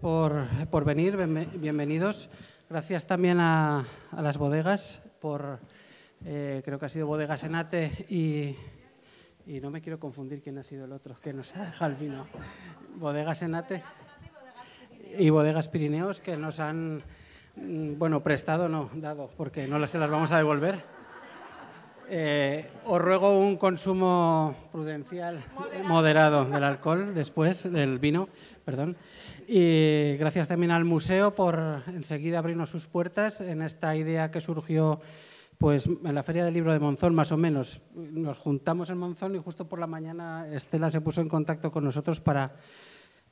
por, por venir, bienvenidos. Gracias también a, a las bodegas por, eh, creo que ha sido Bodegas Enate y, y no me quiero confundir quién ha sido el otro que nos ha dejado el vino. Bodegas Enate y Bodegas Pirineos que nos han, mm, bueno, prestado, no, dado, porque no se las vamos a devolver. Eh, os ruego un consumo prudencial, moderado. del alcohol después, del vino, perdón. Y gracias también al museo por enseguida abrirnos sus puertas en esta idea que surgió pues en la Feria del Libro de Monzón, más o menos. Nos juntamos en Monzón y justo por la mañana Estela se puso en contacto con nosotros para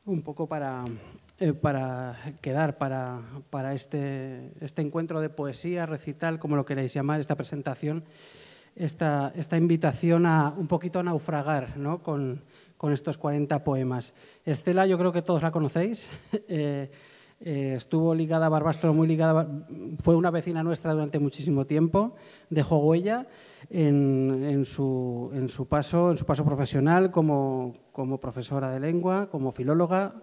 un poco para, eh, para quedar para, para este, este encuentro de poesía, recital, como lo queréis llamar, esta presentación, esta, esta invitación a un poquito a naufragar ¿no? con, con estos 40 poemas. Estela, yo creo que todos la conocéis. Eh, eh, estuvo ligada a Barbastro, muy ligada, fue una vecina nuestra durante muchísimo tiempo, dejó huella en, su, paso, en su paso profesional como profesora de lengua, como filóloga,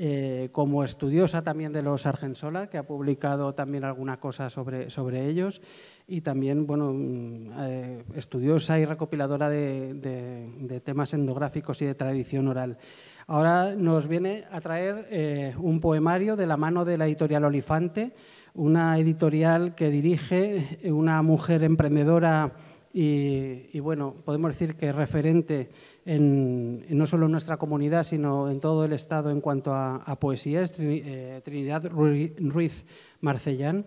eh, como estudiosa también de los Argensola, que ha publicado también alguna cosa sobre, sobre ellos, y también bueno, mm, eh, estudiosa y recopiladora de, temas endográficos y de tradición oral. Ahora nos viene a traer eh, un poemario de la mano de la editorial Olifante, una editorial que dirige una mujer emprendedora y, bueno, podemos decir que referente en, no solo en nuestra comunidad, sino en todo el Estado en cuanto a, poesía, es eh, Trinidad Ruiz Marcellán.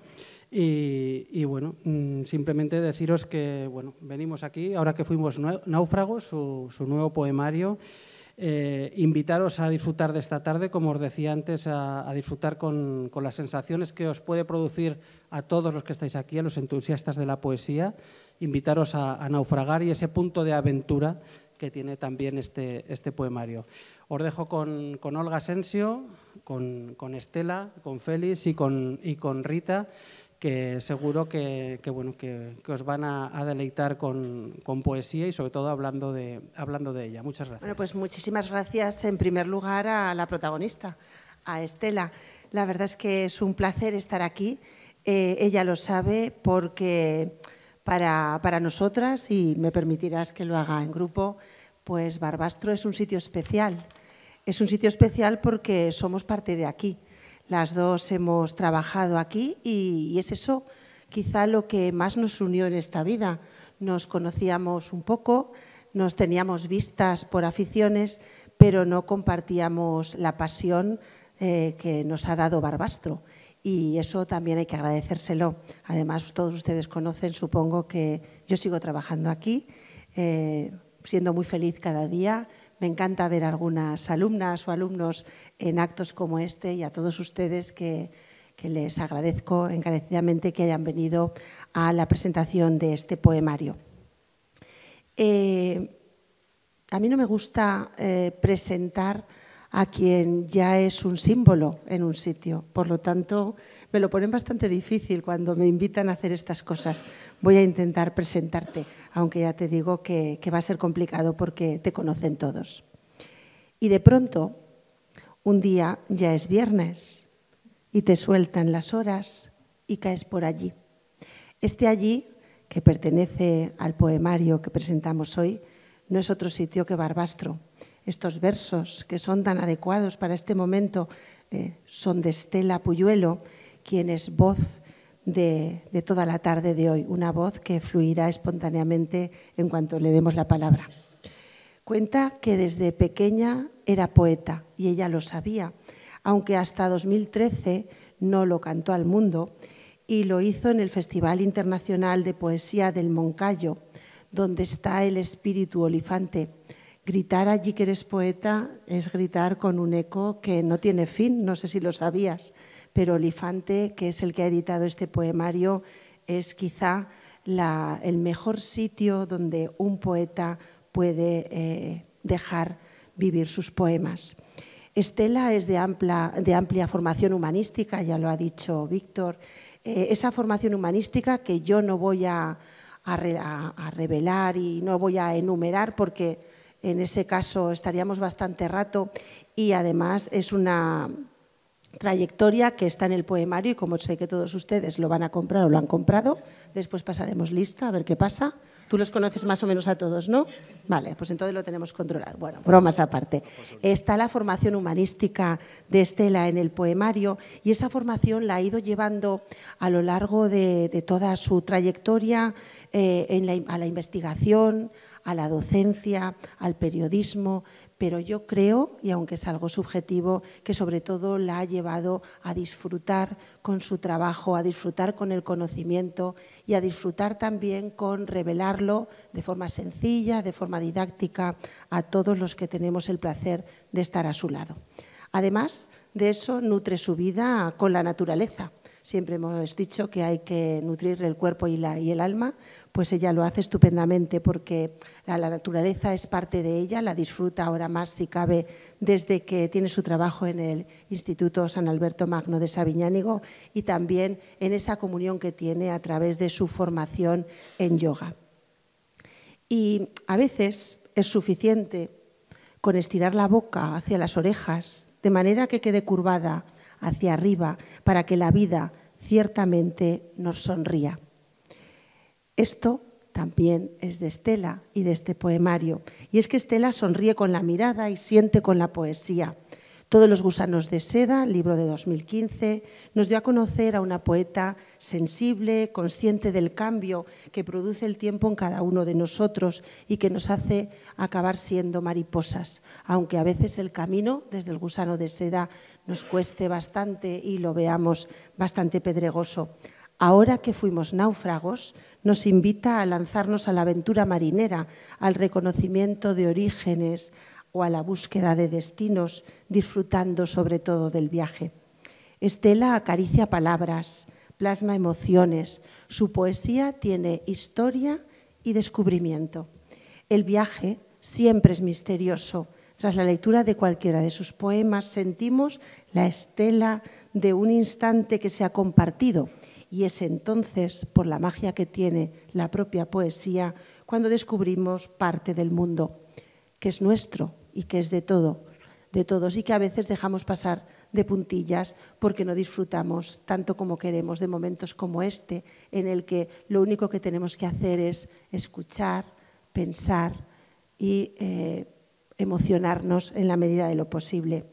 Y, bueno, mm, simplemente deciros que bueno, venimos aquí, ahora que fuimos náufragos, su, nuevo poemario, eh, invitaros a disfrutar de esta tarde, como os decía antes, a, disfrutar con, las sensaciones que os puede producir a todos los que estáis aquí, a los entusiastas de la poesía, invitaros a, naufragar y ese punto de aventura que tiene también este, este poemario. Os dejo con, Olga Asensio, con, Estela, con Félix y con, y con Rita, que seguro que, bueno, que, os van a, deleitar con, poesía y sobre todo hablando de, hablando de ella. Muchas gracias. Bueno, pues muchísimas gracias en primer lugar a la protagonista, a Estela. La verdad es que es un placer estar aquí. Eh, ella lo sabe porque para, para nosotras, y me permitirás que lo haga en grupo, pues Barbastro es un sitio especial. Es un sitio especial porque somos parte de aquí. Las dos hemos trabajado aquí y, es eso quizá lo que más nos unió en esta vida. Nos conocíamos un poco, nos teníamos vistas por aficiones, pero no compartíamos la pasión eh, que nos ha dado Barbastro y eso también hay que agradecérselo. Además, todos ustedes conocen, supongo que yo sigo trabajando aquí, eh, siendo muy feliz cada día. Me encanta ver algunas alumnas o alumnos en actos como este y a todos ustedes que, les agradezco encarecidamente que hayan venido a la presentación de este poemario. Eh, a mí no me gusta eh, presentar a quien ya es un símbolo en un sitio. Por lo tanto, me lo ponen bastante difícil cuando me invitan a hacer estas cosas. Voy a intentar presentarte, aunque ya te digo que, va a ser complicado porque te conocen todos. Y de pronto, un día ya es viernes y te sueltan las horas y caes por allí. Este allí, que pertenece al poemario que presentamos hoy, no es otro sitio que Barbastro estos versos que son tan adecuados para este momento eh, son de Estela Puyuelo, quien es voz de, toda la tarde de hoy, una voz que fluirá espontáneamente en cuanto le demos la palabra. Cuenta que desde pequeña era poeta y ella lo sabía, aunque hasta 2013 no lo cantó al mundo y lo hizo en el Festival Internacional de Poesía del Moncayo, donde está el espíritu olifante Gritar allí que eres poeta es gritar con un eco que no tiene fin, no sé si lo sabías, pero Olifante, que es el que ha editado este poemario, es quizá el mejor sitio donde un poeta puede eh, dejar vivir sus poemas. Estela es de amplia, formación humanística, ya lo ha dicho Víctor, eh, esa formación humanística que yo no voy a revelar y no voy a enumerar porque en ese caso estaríamos bastante rato y además es una, trayectoria que está en el poemario y como sé que todos ustedes lo van a comprar o lo han comprado, después pasaremos lista a ver qué pasa. Tú los conoces más o menos a todos, ¿no? Vale, pues entonces lo tenemos controlado. Bueno, bromas aparte. Está la formación humanística de Estela en el poemario y esa formación la ha ido llevando a lo largo de, toda su trayectoria eh, a la investigación, a la docencia, al periodismo, pero yo creo, y aunque es algo subjetivo, que sobre todo la ha llevado a disfrutar con su trabajo, a disfrutar con el conocimiento y a disfrutar también con revelarlo de forma sencilla, de forma didáctica a todos los que tenemos el placer de estar a su lado. Además de eso, nutre su vida con la naturaleza. Siempre hemos dicho que hay que nutrir el cuerpo y, la, y el alma, pues ella lo hace estupendamente porque la, naturaleza es parte de ella, la disfruta ahora más si cabe desde que tiene su trabajo en el Instituto San Alberto Magno de Sabiñánigo y también en esa comunión que tiene a través de su formación en yoga. Y a veces es suficiente con estirar la boca hacia las orejas, de manera que quede curvada hacia arriba, para que la vida ciertamente nos sonría. Esto también es de Estela y de este poemario. Y es que Estela sonríe con la mirada y siente con la poesía. Todos los gusanos de seda, libro de 2015, nos dio a conocer a una poeta sensible, consciente del cambio que produce el tiempo en cada uno de nosotros y que nos hace acabar siendo mariposas, aunque a veces el camino desde el gusano de seda nos cueste bastante y lo veamos bastante pedregoso. Ahora que fuimos náufragos, nos invita a lanzarnos a la aventura marinera, al reconocimiento de orígenes o a la búsqueda de destinos, disfrutando sobre todo del viaje. Estela acaricia palabras, plasma emociones, su poesía tiene historia y descubrimiento. El viaje siempre es misterioso. Tras la lectura de cualquiera de sus poemas sentimos la estela de un instante que se ha compartido y es entonces, por la magia que tiene la propia poesía, cuando descubrimos parte del mundo que es nuestro y que es de todo, de todos y que a veces dejamos pasar de puntillas porque no disfrutamos tanto como queremos de momentos como este, en el que lo único que tenemos que hacer es escuchar, pensar y eh, emocionarnos en la medida de lo posible.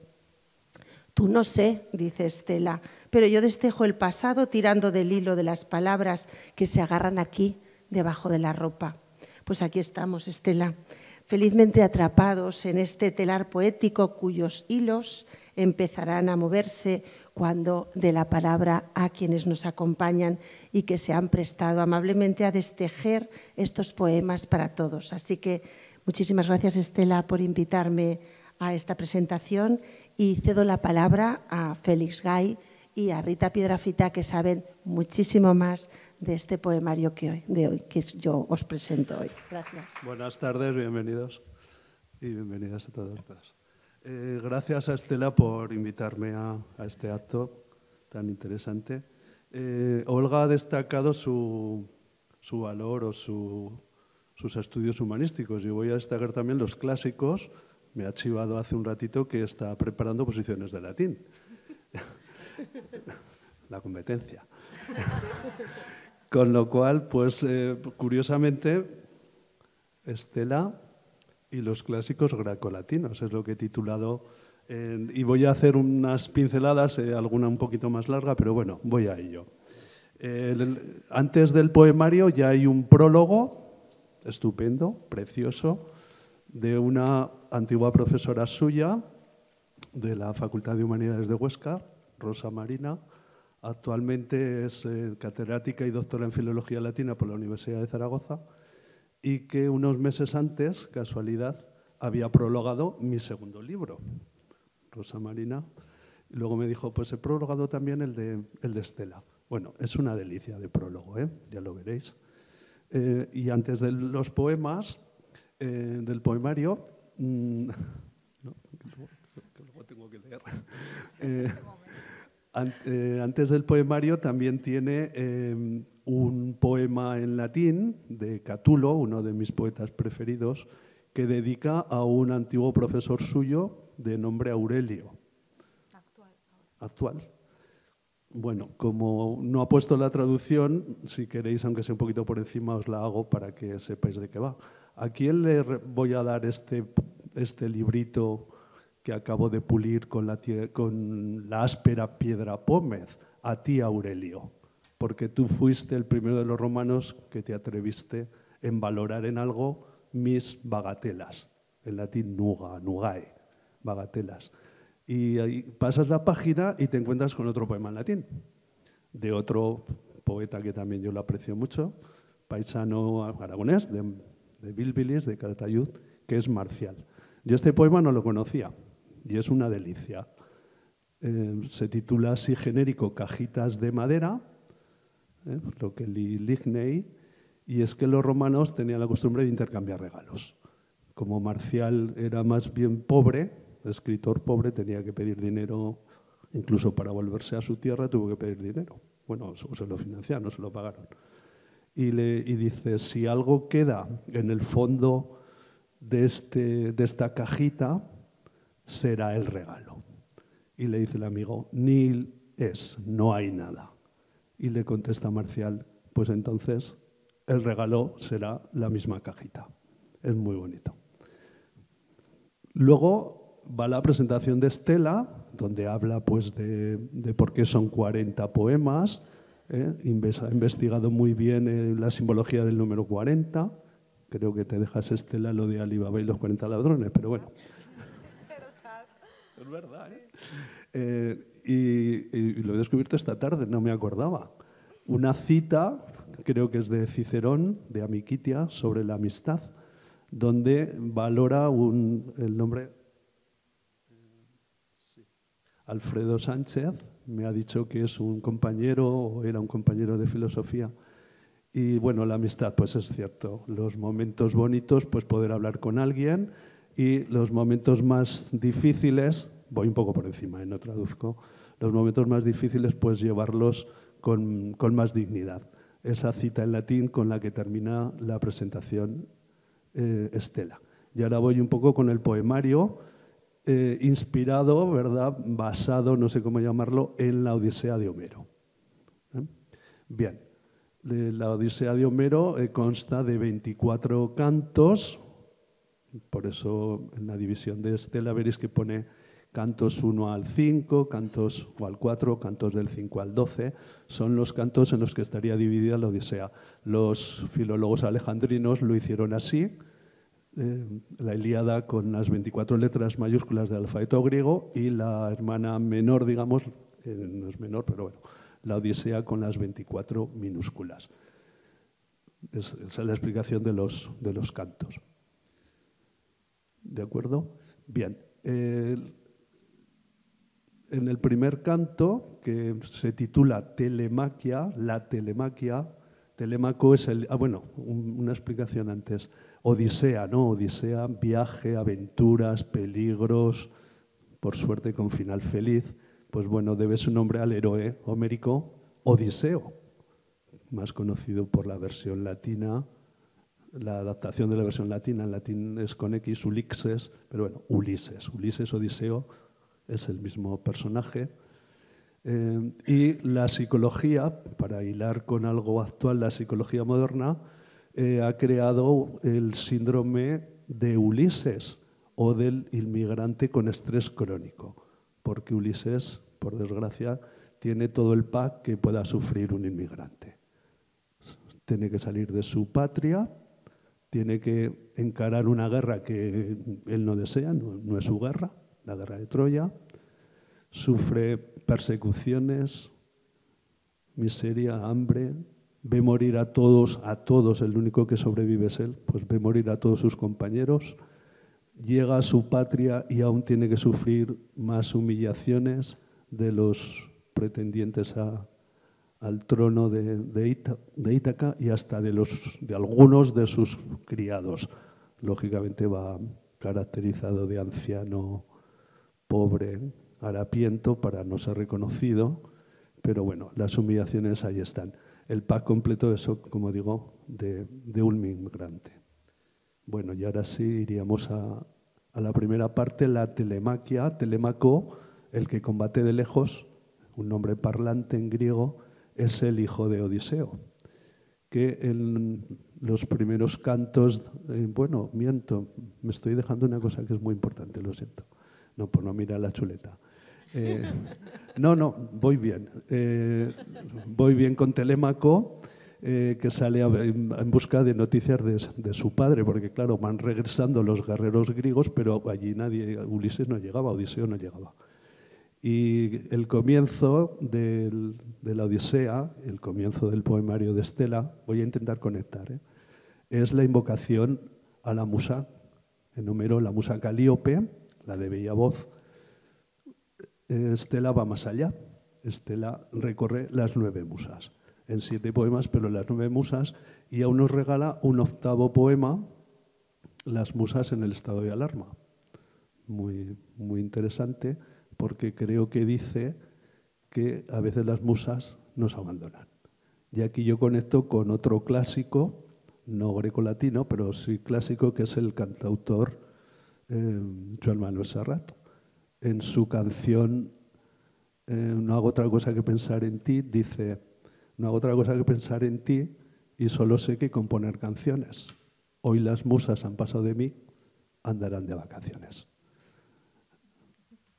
Tú no sé, dice Estela, pero yo destejo el pasado tirando del hilo de las palabras que se agarran aquí, debajo de la ropa. Pues aquí estamos, Estela, felizmente atrapados en este telar poético cuyos hilos empezarán a moverse cuando de la palabra a quienes nos acompañan y que se han prestado amablemente a destejer estos poemas para todos. Así que muchísimas gracias, Estela, por invitarme a esta presentación y cedo la palabra a Félix Gay y a Rita Piedrafita, que saben muchísimo más de este poemario que hoy, de hoy, que yo os presento hoy. Gracias. Buenas tardes, bienvenidos y bienvenidas a todos. Eh, gracias a Estela por invitarme a, este acto tan interesante. Eh, Olga ha destacado su, su valor o su, sus estudios humanísticos. y voy a destacar también los clásicos me ha chivado hace un ratito que está preparando posiciones de latín. La competencia. Con lo cual, pues eh, curiosamente, Estela y los clásicos grecolatinos es lo que he titulado. y voy a hacer unas pinceladas, eh, alguna un poquito más larga, pero bueno, voy a ello. antes del poemario ya hay un prólogo estupendo, precioso, de una antigua profesora suya de la Facultad de Humanidades de Huesca, Rosa Marina. Actualmente es eh, catedrática y doctora en Filología Latina por la Universidad de Zaragoza y que unos meses antes, casualidad, había prologado mi segundo libro, Rosa Marina. Luego me dijo, pues he prologado también el de, el de Estela. Bueno, es una delicia de prólogo, ¿eh? ya lo veréis. Eh, y antes de los poemas, eh, del poemario, mm, tengo que leer. Eh, antes del poemario también tiene em, un poema en latín de Catulo, uno de mis poetas preferidos, que dedica a un antiguo profesor suyo de nombre Aurelio. Actual. actual. Bueno, como no ha puesto la traducción, si queréis, aunque sea un poquito por encima, os la hago para que sepáis de qué va. ¿A quién le voy a dar este, este librito que acabo de pulir con la, áspera piedra pómez? A ti, Aurelio, porque tú fuiste el primero de los romanos que te atreviste en valorar en algo mis bagatelas, en latín nuga, nugae, bagatelas. Y ahí pasas la página y te encuentras con otro poema en latín, de otro poeta que también yo lo aprecio mucho, paisano aragonés, de, de Bilbilis, de Calatayud, que es Marcial. Yo este poema no lo conocía y es una delicia. Eh, se titula así genérico Cajitas de madera, eh, lo que li lignei, y es que los romanos tenían la costumbre de intercambiar regalos. Como Marcial era más bien pobre, escritor pobre, tenía que pedir dinero, incluso para volverse a su tierra tuvo que pedir dinero. Bueno, se lo financiaron, no se lo pagaron. Y, le, y dice, si algo queda en el fondo de, este, de esta cajita, será el regalo. Y le dice el amigo, ni es, no hay nada. Y le contesta Marcial, pues entonces el regalo será la misma cajita. Es muy bonito. Luego va la presentación de Estela, donde habla pues, de, por qué son 40 poemas. ¿eh? Ha investigado muy bien eh, la simbología del número 40. Creo que te dejas, Estela, lo de Alibaba y los 40 ladrones, pero bueno. Es verdad. ¿eh? y lo he descubierto esta tarde, no me acordaba. Una cita creo que es de Cicerón, de Amiquitia, sobre la amistad, donde valora el nombre Alfredo Sánchez, me ha dicho que es un compañero o era un compañero de filosofía. Y bueno, la amistad, pues es cierto. Los momentos bonitos, pues poder hablar con alguien y los momentos más difíciles, voy un poco por encima, ¿eh? no traduzco, los momentos más difíciles, pues llevarlos con, más dignidad esa cita en latín con la que termina la presentación eh, Estela. Y ahora voy un poco con el poemario eh, inspirado, ¿verdad? basado, no sé cómo llamarlo, en la Odisea de Homero. ¿Eh? Bien, la Odisea de Homero consta de 24 cantos, por eso en la división de Estela veréis que pone cantos 1 al 5, cantos al 4, cantos del 5 al 12, son los cantos en los que estaría dividida la Odisea. Los filólogos alejandrinos lo hicieron así, eh, la Ilíada con las 24 letras mayúsculas del alfabeto griego y la hermana menor, digamos, no es menor, pero bueno, la Odisea con las 24 minúsculas. esa es la explicación de los, de los cantos. ¿De acuerdo? Bien. Eh, en el primer canto, que se titula Telemaquia, la telemaquia, Telemaco es el... Ah, bueno, una explicación antes. Odisea, ¿no? Odisea, viaje, aventuras, peligros, por suerte con final feliz. Pues bueno, debe su nombre al héroe homérico Odiseo, más conocido por la versión latina, la adaptación de la versión latina, en latín es con X, Ulixes, pero bueno, Ulises, Ulises, Odiseo, es el mismo personaje. Eh, y la psicología, para hilar con algo actual, la psicología moderna, eh, ha creado el síndrome de Ulises o del inmigrante con estrés crónico, porque Ulises, por desgracia, tiene todo el pack que pueda sufrir un inmigrante. Tiene que salir de su patria, tiene que encarar una guerra que él no desea, no es su guerra, la guerra de Troya, sufre persecuciones, miseria, hambre, ve morir a todos, a todos, el único que sobrevive es él, pues ve morir a todos sus compañeros, llega a su patria y aún tiene que sufrir más humillaciones de los pretendientes al trono de, de, Ítaca y hasta de, los, de algunos de sus criados. Lógicamente va caracterizado de anciano pobre, harapiento para no ser reconocido, pero bueno, las humillaciones ahí están. El pack completo, eso, como digo, de, un migrante. Bueno, y ahora sí iríamos a, la primera parte, la telemaquia, telemaco, el que combate de lejos, un nombre parlante en griego, es el hijo de Odiseo, que en los primeros cantos, eh, bueno, miento, me estoy dejando una cosa que es muy importante, lo siento, no por no mirar la chuleta. Eh, no, no, voy bien. Eh, voy bien con Telémaco, que sale en busca de noticias de, su padre, porque claro, van regresando los guerreros griegos, pero allí nadie, Ulises no llegaba, Odiseo no llegaba. Y el comienzo de la Odisea, el comienzo del poemario de Estela, voy a intentar conectar, ¿eh? es la invocación a la musa, en número la musa Calíope, la de bella voz. Estela va más allá. Estela recorre las nueve musas, en siete poemas, pero las nueve musas, y aún nos regala un octavo poema, Las musas en el estado de alarma. Muy, muy interesante porque creo que dice que a veces las musas nos abandonan. Y aquí yo conecto con otro clásico, no greco-latino, pero sí clásico, que es el cantautor eh, Joan Manuel Serrat. En su canción eh, No hago otra cosa que pensar en ti, dice, no hago otra cosa que pensar en ti y solo sé que componer canciones. Hoy las musas han pasado de mí, andarán de vacaciones.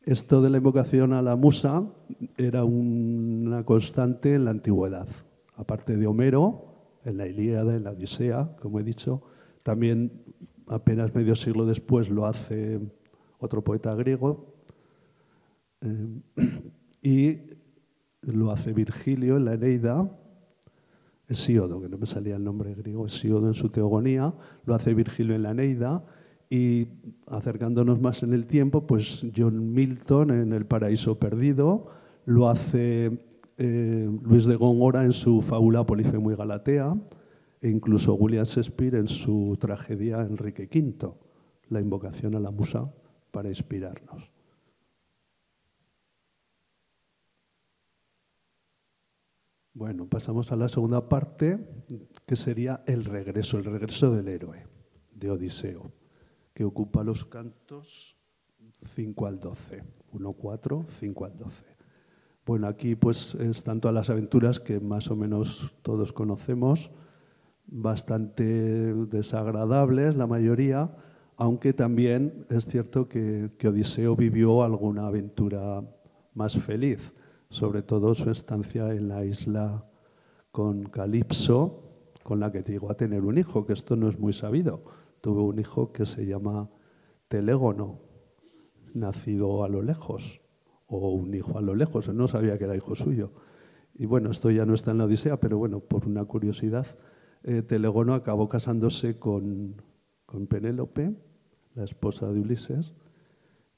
Esto de la invocación a la musa era una constante en la antigüedad. Aparte de Homero, en la Ilíada, en la Odisea, como he dicho, también apenas medio siglo después lo hace otro poeta griego eh, y lo hace Virgilio en la Eneida, Hesíodo, que no me salía el nombre griego, Hesíodo en su Teogonía, lo hace Virgilio en la Eneida y acercándonos más en el tiempo, pues John Milton en El Paraíso Perdido, lo hace eh, Luis de Góngora en su fábula Polifemo y Galatea, e incluso William Shakespeare en su tragedia Enrique V, la invocación a la musa para inspirarnos. Bueno, pasamos a la segunda parte, que sería el regreso, el regreso del héroe, de Odiseo que ocupa los cantos 5 al 12. 1, 4, 5 al 12. Bueno, aquí pues están todas las aventuras que más o menos todos conocemos, bastante desagradables la mayoría, aunque también es cierto que, Odiseo vivió alguna aventura más feliz, sobre todo su estancia en la isla con Calipso, con la que llegó a tener un hijo, que esto no es muy sabido tuve un hijo que se llama Telégono, nacido a lo lejos, o un hijo a lo lejos, no sabía que era hijo suyo. Y bueno, esto ya no está en la Odisea, pero bueno, por una curiosidad, eh, Telegono acabó casándose con, Penélope, la esposa de Ulises,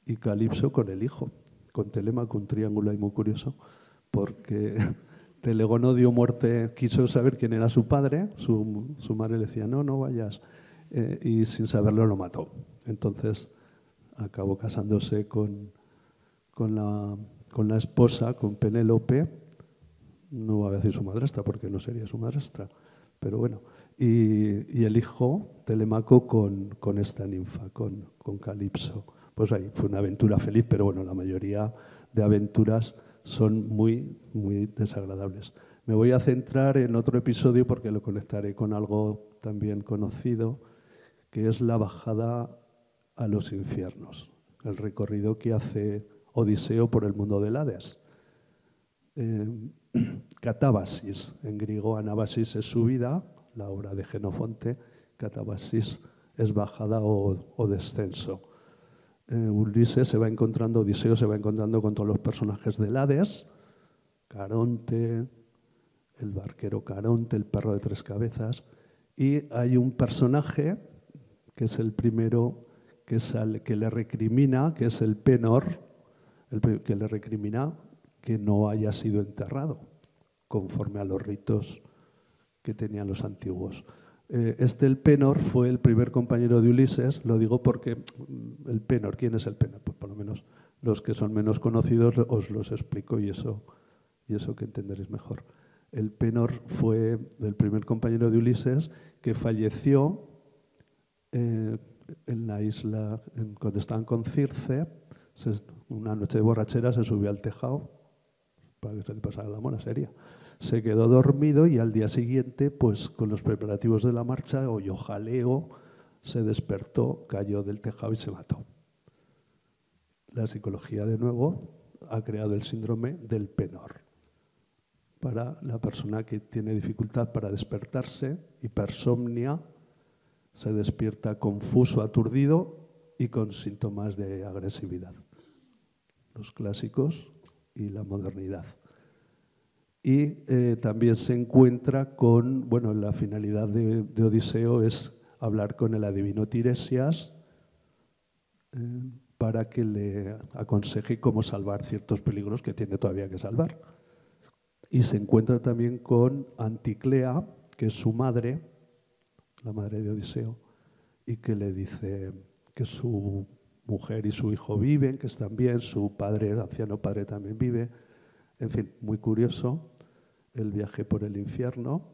y Calipso con el hijo, con Telémaco, un triángulo ahí muy curioso, porque Telegono dio muerte, quiso saber quién era su padre, su, madre le decía, no, no vayas, eh, y sin saberlo lo mató. Entonces acabó casándose con, la, con la esposa, con Penélope, no voy a decir su madrastra porque no sería su madrastra, pero bueno, y, el hijo Telemaco con, con esta ninfa, con, con Calipso. Pues ahí fue una aventura feliz, pero bueno, la mayoría de aventuras son muy, muy desagradables. Me voy a centrar en otro episodio porque lo conectaré con algo también conocido, que es la bajada a los infiernos, el recorrido que hace Odiseo por el mundo del Hades. Eh, catábasis, en griego anabasis es subida, la obra de Genofonte, catábasis es bajada o, descenso. Eh, Ulises se va encontrando, Odiseo se va encontrando con todos los personajes del Hades, Caronte, el barquero Caronte, el perro de tres cabezas, y hay un personaje que es el primero que, sale, que le recrimina, que es el penor, el que le recrimina que no haya sido enterrado, conforme a los ritos que tenían los antiguos. Eh, este el penor fue el primer compañero de Ulises, lo digo porque mm, el penor, ¿quién es el penor? Pues por lo menos los que son menos conocidos os los explico y eso, y eso que entenderéis mejor. El penor fue el primer compañero de Ulises que falleció eh, en la isla, cuando estaban con Circe, una noche de borrachera se subió al tejado, para que se le pasara la mona sería. Se quedó dormido y al día siguiente, pues con los preparativos de la marcha, oyó jaleo, se despertó, cayó del tejado y se mató. La psicología, de nuevo, ha creado el síndrome del penor para la persona que tiene dificultad para despertarse, hipersomnia, se despierta confuso, aturdido y con síntomas de agresividad. Los clásicos y la modernidad. Y eh, también se encuentra con, bueno, la finalidad de, Odiseo es hablar con el adivino Tiresias eh, para que le aconseje cómo salvar ciertos peligros que tiene todavía que salvar. Y se encuentra también con Anticlea, que es su madre, la madre de Odiseo, y que le dice que su mujer y su hijo viven, que están bien, su padre, el anciano padre también vive. En fin, muy curioso el viaje por el infierno.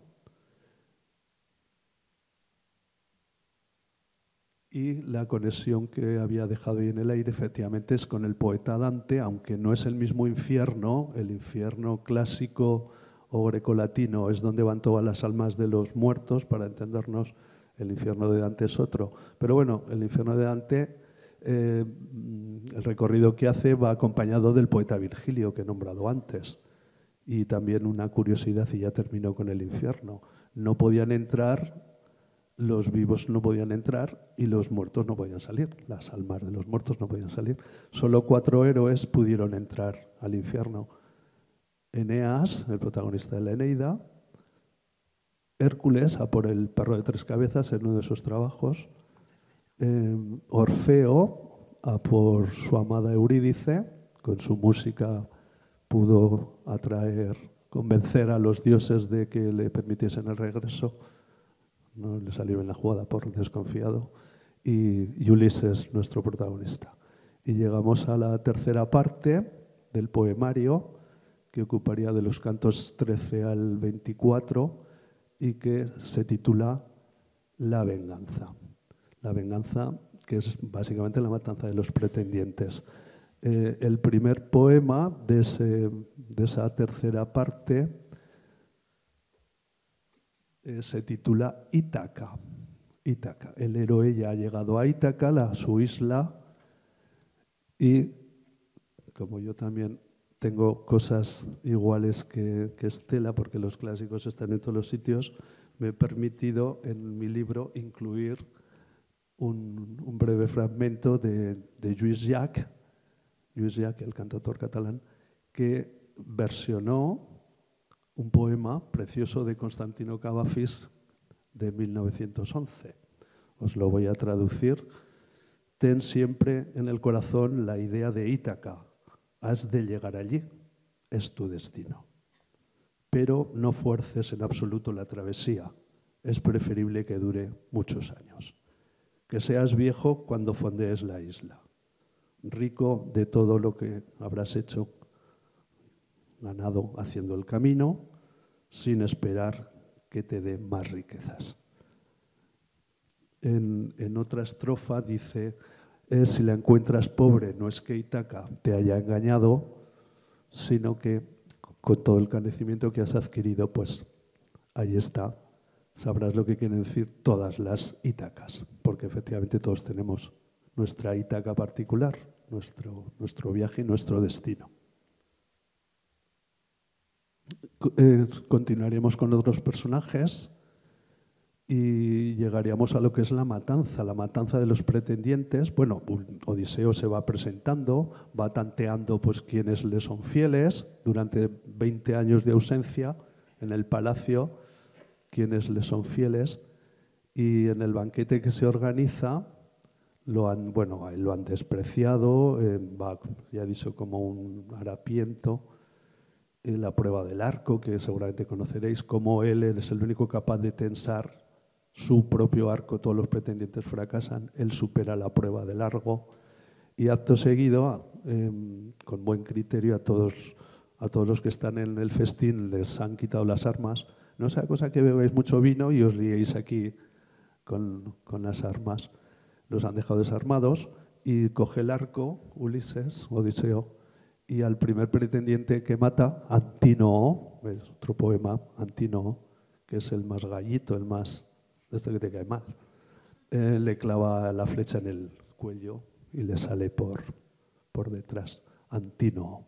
Y la conexión que había dejado ahí en el aire efectivamente es con el poeta Dante, aunque no es el mismo infierno, el infierno clásico o grecolatino es donde van todas las almas de los muertos, para entendernos, el infierno de Dante es otro. Pero bueno, el infierno de Dante, eh, el recorrido que hace va acompañado del poeta Virgilio, que he nombrado antes. Y también una curiosidad, y ya terminó con el infierno. No podían entrar, los vivos no podían entrar y los muertos no podían salir. Las almas de los muertos no podían salir. Solo cuatro héroes pudieron entrar al infierno. Eneas, el protagonista de la Eneida, Hércules, a por el perro de tres cabezas en uno de sus trabajos, em, Orfeo, por su amada Eurídice, con su música pudo atraer, convencer a los dioses de que le permitiesen el regreso, no le salió en la jugada por desconfiado, y Ulises, nuestro protagonista. Y llegamos a la tercera parte del poemario, que ocuparía de los cantos 13 al 24 y que se titula La venganza. La venganza, que es básicamente la matanza de los pretendientes. Eh, el primer poema de, esa tercera parte eh, se titula Ítaca. Ítaca. El héroe ya ha llegado a Ítaca, la, su isla, y como yo también tengo cosas iguales que, Estela, porque los clásicos están en todos los sitios, me he permitido en mi libro incluir un, breve fragmento de, de Lluís Llach, Lluís el cantautor catalán, que versionó un poema precioso de Constantino Cavafis de 1911. Os lo voy a traducir. Ten siempre en el corazón la idea de Ítaca, Has de llegar allí, es tu destino. Pero no fuerces en absoluto la travesía. Es preferible que dure muchos años. Que seas viejo cuando fondees la isla, rico de todo lo que habrás hecho, ganado haciendo el camino, sin esperar que te dé más riquezas. En, en otra estrofa dice, es si la encuentras pobre, no es que Itaca te haya engañado, sino que con todo el conocimiento que has adquirido, pues ahí está. Sabrás lo que quieren decir todas las Itacas, porque efectivamente todos tenemos nuestra Itaca particular, nuestro, nuestro viaje y nuestro destino. Eh, continuaremos con otros personajes y llegaríamos a lo que es la matanza, la matanza de los pretendientes. Bueno, Odiseo se va presentando, va tanteando pues quienes le son fieles durante 20 años de ausencia en el palacio, quienes le son fieles y en el banquete que se organiza lo han, bueno, lo han despreciado, eh, va, ya he dicho, como un harapiento. Eh, la prueba del arco, que seguramente conoceréis, como él es el único capaz de tensar su propio arco, todos los pretendientes fracasan, él supera la prueba de largo y acto seguido, em, con buen criterio, a todos, a todos los que están en el festín les han quitado las armas. No sea cosa que bebáis mucho vino y os liéis aquí con, con las armas. Los han dejado desarmados y coge el arco, Ulises, Odiseo, y al primer pretendiente que mata, Antino, es otro poema, Antino, que es el más gallito, el más, este que te cae mal, eh, le clava la flecha en el cuello y le sale por, por detrás. Antino.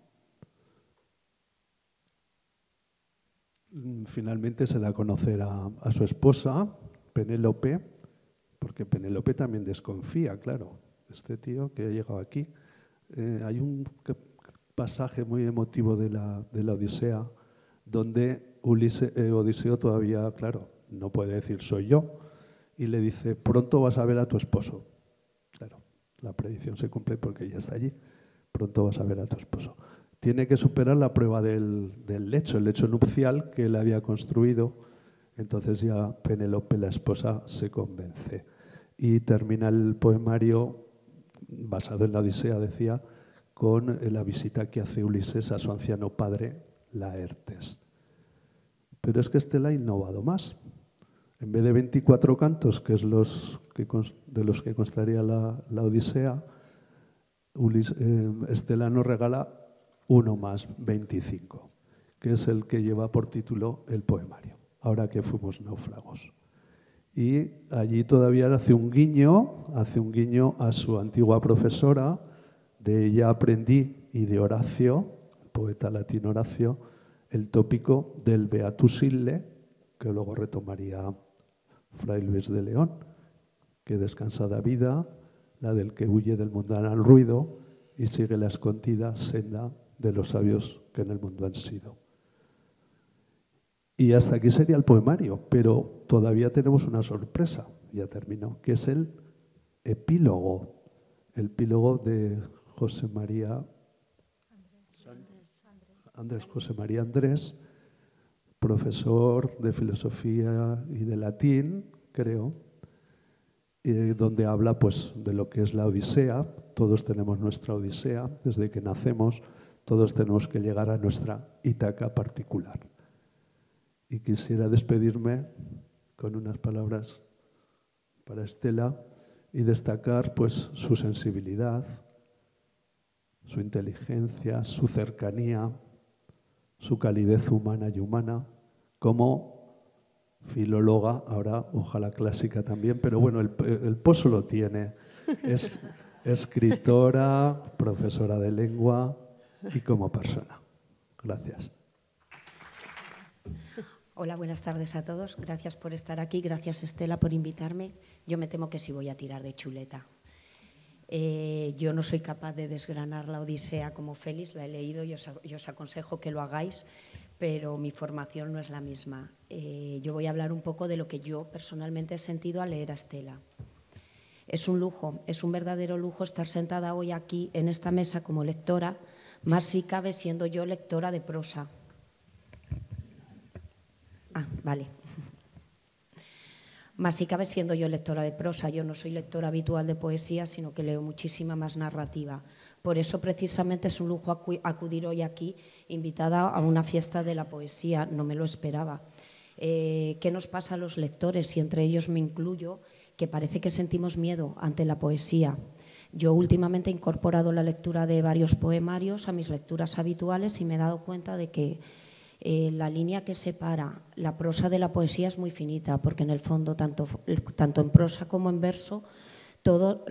Finalmente se da a conocer a, su esposa, Penélope, porque Penélope también desconfía, claro. Este tío que ha llegado aquí. Eh, hay un pasaje muy emotivo de la, de la Odisea donde eh, Odiseo todavía, claro, no puede decir soy yo, y le dice, pronto vas a ver a tu esposo. Claro, la predicción se cumple porque ya está allí. Pronto vas a ver a tu esposo. Tiene que superar la prueba del, lecho, el lecho nupcial que él había construido. Entonces ya Penélope, la esposa, se convence. Y termina el poemario, basado en la Odisea, decía, con la visita que hace Ulises a su anciano padre, Laertes. Pero es que Estela ha innovado más. En vez de 24 cantos, que es de los que constaría la, Odisea, eh, Estela nos regala uno más, 25, que es el que lleva por título el poemario, ahora que fuimos náufragos. Y allí todavía hace un guiño, hace un guiño a su antigua profesora, de ella aprendí, y de Horacio, el poeta latino Horacio, el tópico del Beatus Ille, que luego retomaría Fray Luis de León, que descansa da vida, la del que huye del mundanal ruido y sigue la escondida senda de los sabios que en el mundo han sido. Y hasta aquí sería el poemario, pero todavía tenemos una sorpresa, ya terminó, que es el epílogo, el epílogo de José María Andrés José María Andrés, profesor de filosofía y de latín, creo, donde habla pues, de lo que es la Odisea. Todos tenemos nuestra Odisea, desde que nacemos, todos tenemos que llegar a nuestra Ítaca particular. Y quisiera despedirme con unas palabras para Estela y destacar pues, su sensibilidad, su inteligencia, su cercanía, su calidez humana y humana, como filóloga, ahora ojalá clásica también, pero bueno, el, el pozo lo tiene. Es escritora, profesora de lengua y como persona. Gracias. Hola, buenas tardes a todos. Gracias por estar aquí. Gracias, Estela, por invitarme. Yo me temo que sí voy a tirar de chuleta. Eh, yo no soy capaz de desgranar la Odisea como Félix, la he leído y os, aconsejo que lo hagáis, pero mi formación no es la misma. Eh, yo voy a hablar un poco de lo que yo personalmente he sentido al leer a Estela. Es un lujo, es un verdadero lujo estar sentada hoy aquí en esta mesa como lectora, más si cabe siendo yo lectora de prosa. Ah, vale. Más si cabe siendo yo lectora de prosa, yo no soy lectora habitual de poesía, sino que leo muchísima más narrativa. Por eso precisamente es un lujo acudir hoy aquí invitada a una fiesta de la poesía, no me lo esperaba. Eh, ¿Qué nos pasa a los lectores? Y entre ellos me incluyo, que parece que sentimos miedo ante la poesía. Yo últimamente he incorporado la lectura de varios poemarios a mis lecturas habituales y me he dado cuenta de que eh, la línea que separa la prosa de la poesía es muy finita, porque en el fondo, tanto, tanto en prosa como en verso, todo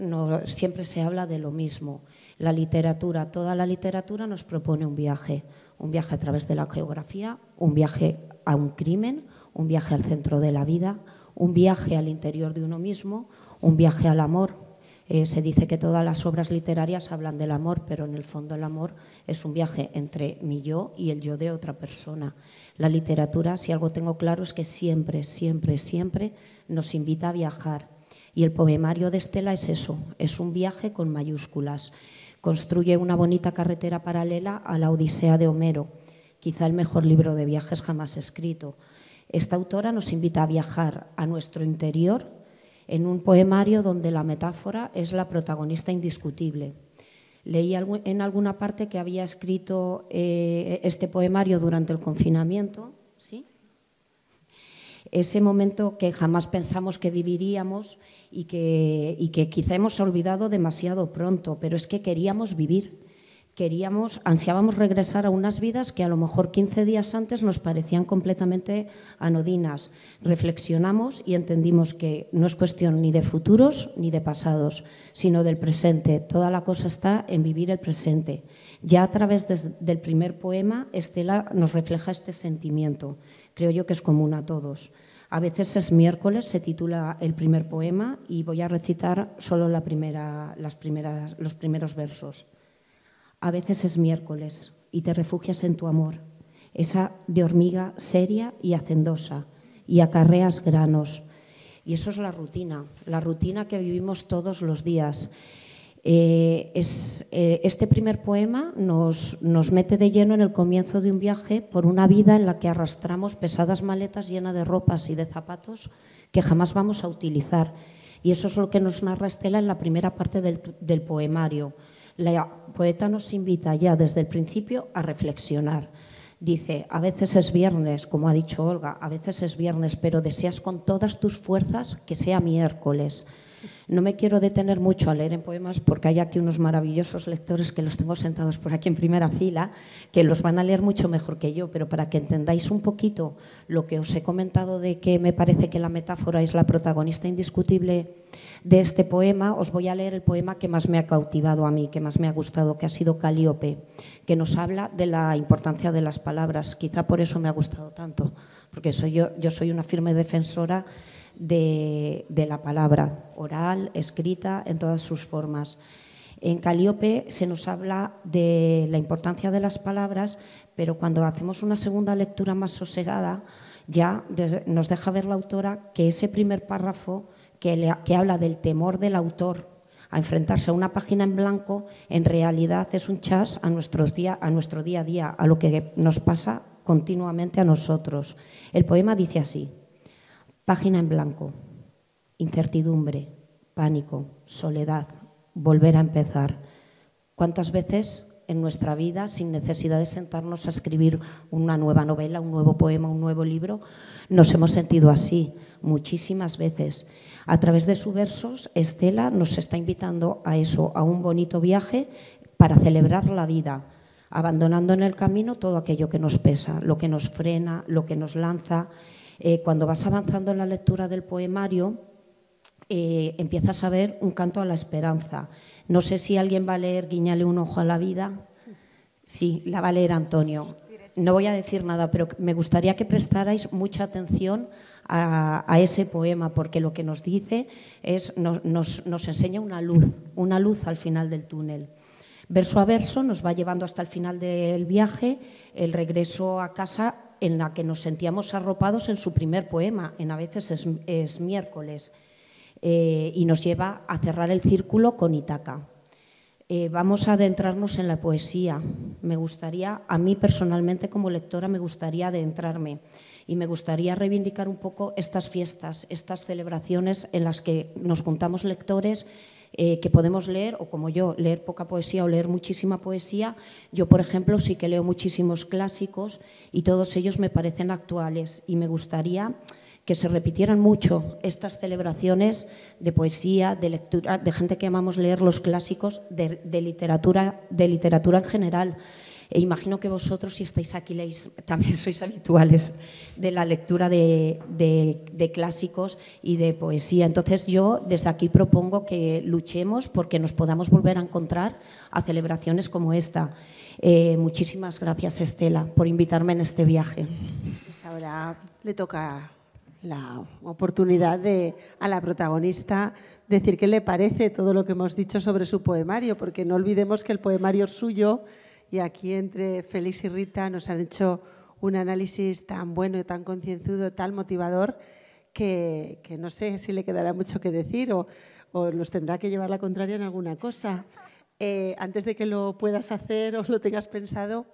siempre se habla de lo mismo. La literatura, toda la literatura nos propone un viaje, un viaje a través de la geografía, un viaje a un crimen, un viaje al centro de la vida, un viaje al interior de uno mismo, un viaje al amor, eh, se dice que todas las obras literarias hablan del amor, pero en el fondo el amor es un viaje entre mi yo y el yo de otra persona. La literatura, si algo tengo claro, es que siempre, siempre, siempre nos invita a viajar. Y el poemario de Estela es eso, es un viaje con mayúsculas. Construye una bonita carretera paralela a la Odisea de Homero, quizá el mejor libro de viajes jamás escrito. Esta autora nos invita a viajar a nuestro interior en un poemario donde la metáfora es la protagonista indiscutible. Leí en alguna parte que había escrito eh, este poemario durante el confinamiento, ¿sí? ese momento que jamás pensamos que viviríamos y que, y que quizá hemos olvidado demasiado pronto, pero es que queríamos vivir queríamos, ansiábamos regresar a unas vidas que a lo mejor 15 días antes nos parecían completamente anodinas. Reflexionamos y entendimos que no es cuestión ni de futuros ni de pasados, sino del presente. Toda la cosa está en vivir el presente. Ya a través del primer poema, Estela nos refleja este sentimiento. Creo yo que es común a todos. A veces es miércoles, se titula el primer poema y voy a recitar solo las primeras, los primeros versos. A veces es miércoles y te refugias en tu amor, esa de hormiga seria y hacendosa, y acarreas granos. Y eso es la rutina, la rutina que vivimos todos los días. Eh, es, eh, este primer poema nos, nos, mete de lleno en el comienzo de un viaje por una vida en la que arrastramos pesadas maletas llenas de ropas y de zapatos que jamás vamos a utilizar. Y eso es lo que nos narra Estela en la primera parte del, del poemario. La poeta nos invita ya desde el principio a reflexionar. Dice, a veces es viernes, como ha dicho Olga, a veces es viernes, pero deseas con todas tus fuerzas que sea miércoles. No me quiero detener mucho a leer en poemas porque hay aquí unos maravillosos lectores que los tengo sentados por aquí en primera fila, que los van a leer mucho mejor que yo, pero para que entendáis un poquito lo que os he comentado de que me parece que la metáfora es la protagonista indiscutible de este poema, os voy a leer el poema que más me ha cautivado a mí, que más me ha gustado, que ha sido Calíope, que nos habla de la importancia de las palabras. Quizá por eso me ha gustado tanto, porque soy yo, yo soy una firme defensora de, la palabra, oral, escrita, en todas sus formas. En Calíope se nos habla de la importancia de las palabras, pero cuando hacemos una segunda lectura más sosegada, ya nos deja ver la autora que ese primer párrafo que, que habla del temor del autor a enfrentarse a una página en blanco, en realidad es un chas a, día, a nuestro día a día, a lo que nos pasa continuamente a nosotros. El poema dice así, Página en blanco, incertidumbre, pánico, soledad, volver a empezar. ¿Cuántas veces en nuestra vida, sin necesidad de sentarnos a escribir una nueva novela, un nuevo poema, un nuevo libro, nos hemos sentido así muchísimas veces? A través de sus versos, Estela nos está invitando a eso, a un bonito viaje para celebrar la vida, abandonando en el camino todo aquello que nos pesa, lo que nos frena, lo que nos lanza eh, cuando vas avanzando en la lectura del poemario, eh, empiezas a ver un canto a la esperanza. No sé si alguien va a leer Guiñale un ojo a la vida. Sí, la va a leer Antonio. No voy a decir nada, pero me gustaría que prestarais mucha atención a, ese poema, porque lo que nos dice es, nos, nos enseña una luz, una luz al final del túnel. Verso a verso nos va llevando hasta el final del viaje, el regreso a casa en la que nos sentíamos arropados en su primer poema, en A veces es, miércoles, eh, y nos lleva a cerrar el círculo con Itaca. Eh, vamos a adentrarnos en la poesía. Me gustaría, a mí personalmente como lectora, me gustaría adentrarme y me gustaría reivindicar un poco estas fiestas, estas celebraciones en las que nos juntamos lectores eh, que podemos leer, o como yo, leer poca poesía o leer muchísima poesía. Yo, por ejemplo, sí que leo muchísimos clásicos y todos ellos me parecen actuales y me gustaría que se repitieran mucho estas celebraciones de poesía, de lectura, de gente que amamos leer los clásicos, de, literatura, de literatura en general. E imagino que vosotros, si estáis aquí, también sois habituales de la lectura de, clásicos y de poesía. Entonces yo desde aquí propongo que luchemos porque nos podamos volver a encontrar a celebraciones como esta. Eh, muchísimas gracias, Estela, por invitarme en este viaje. Pues ahora le toca la oportunidad de a la protagonista decir qué le parece todo lo que hemos dicho sobre su poemario, porque no olvidemos que el poemario suyo y aquí entre Félix y Rita nos han hecho un análisis tan bueno, tan concienzudo, tan motivador, que, no sé si le quedará mucho que decir o, o nos tendrá que llevar la contraria en alguna cosa. Eh, antes de que lo puedas hacer o lo tengas pensado,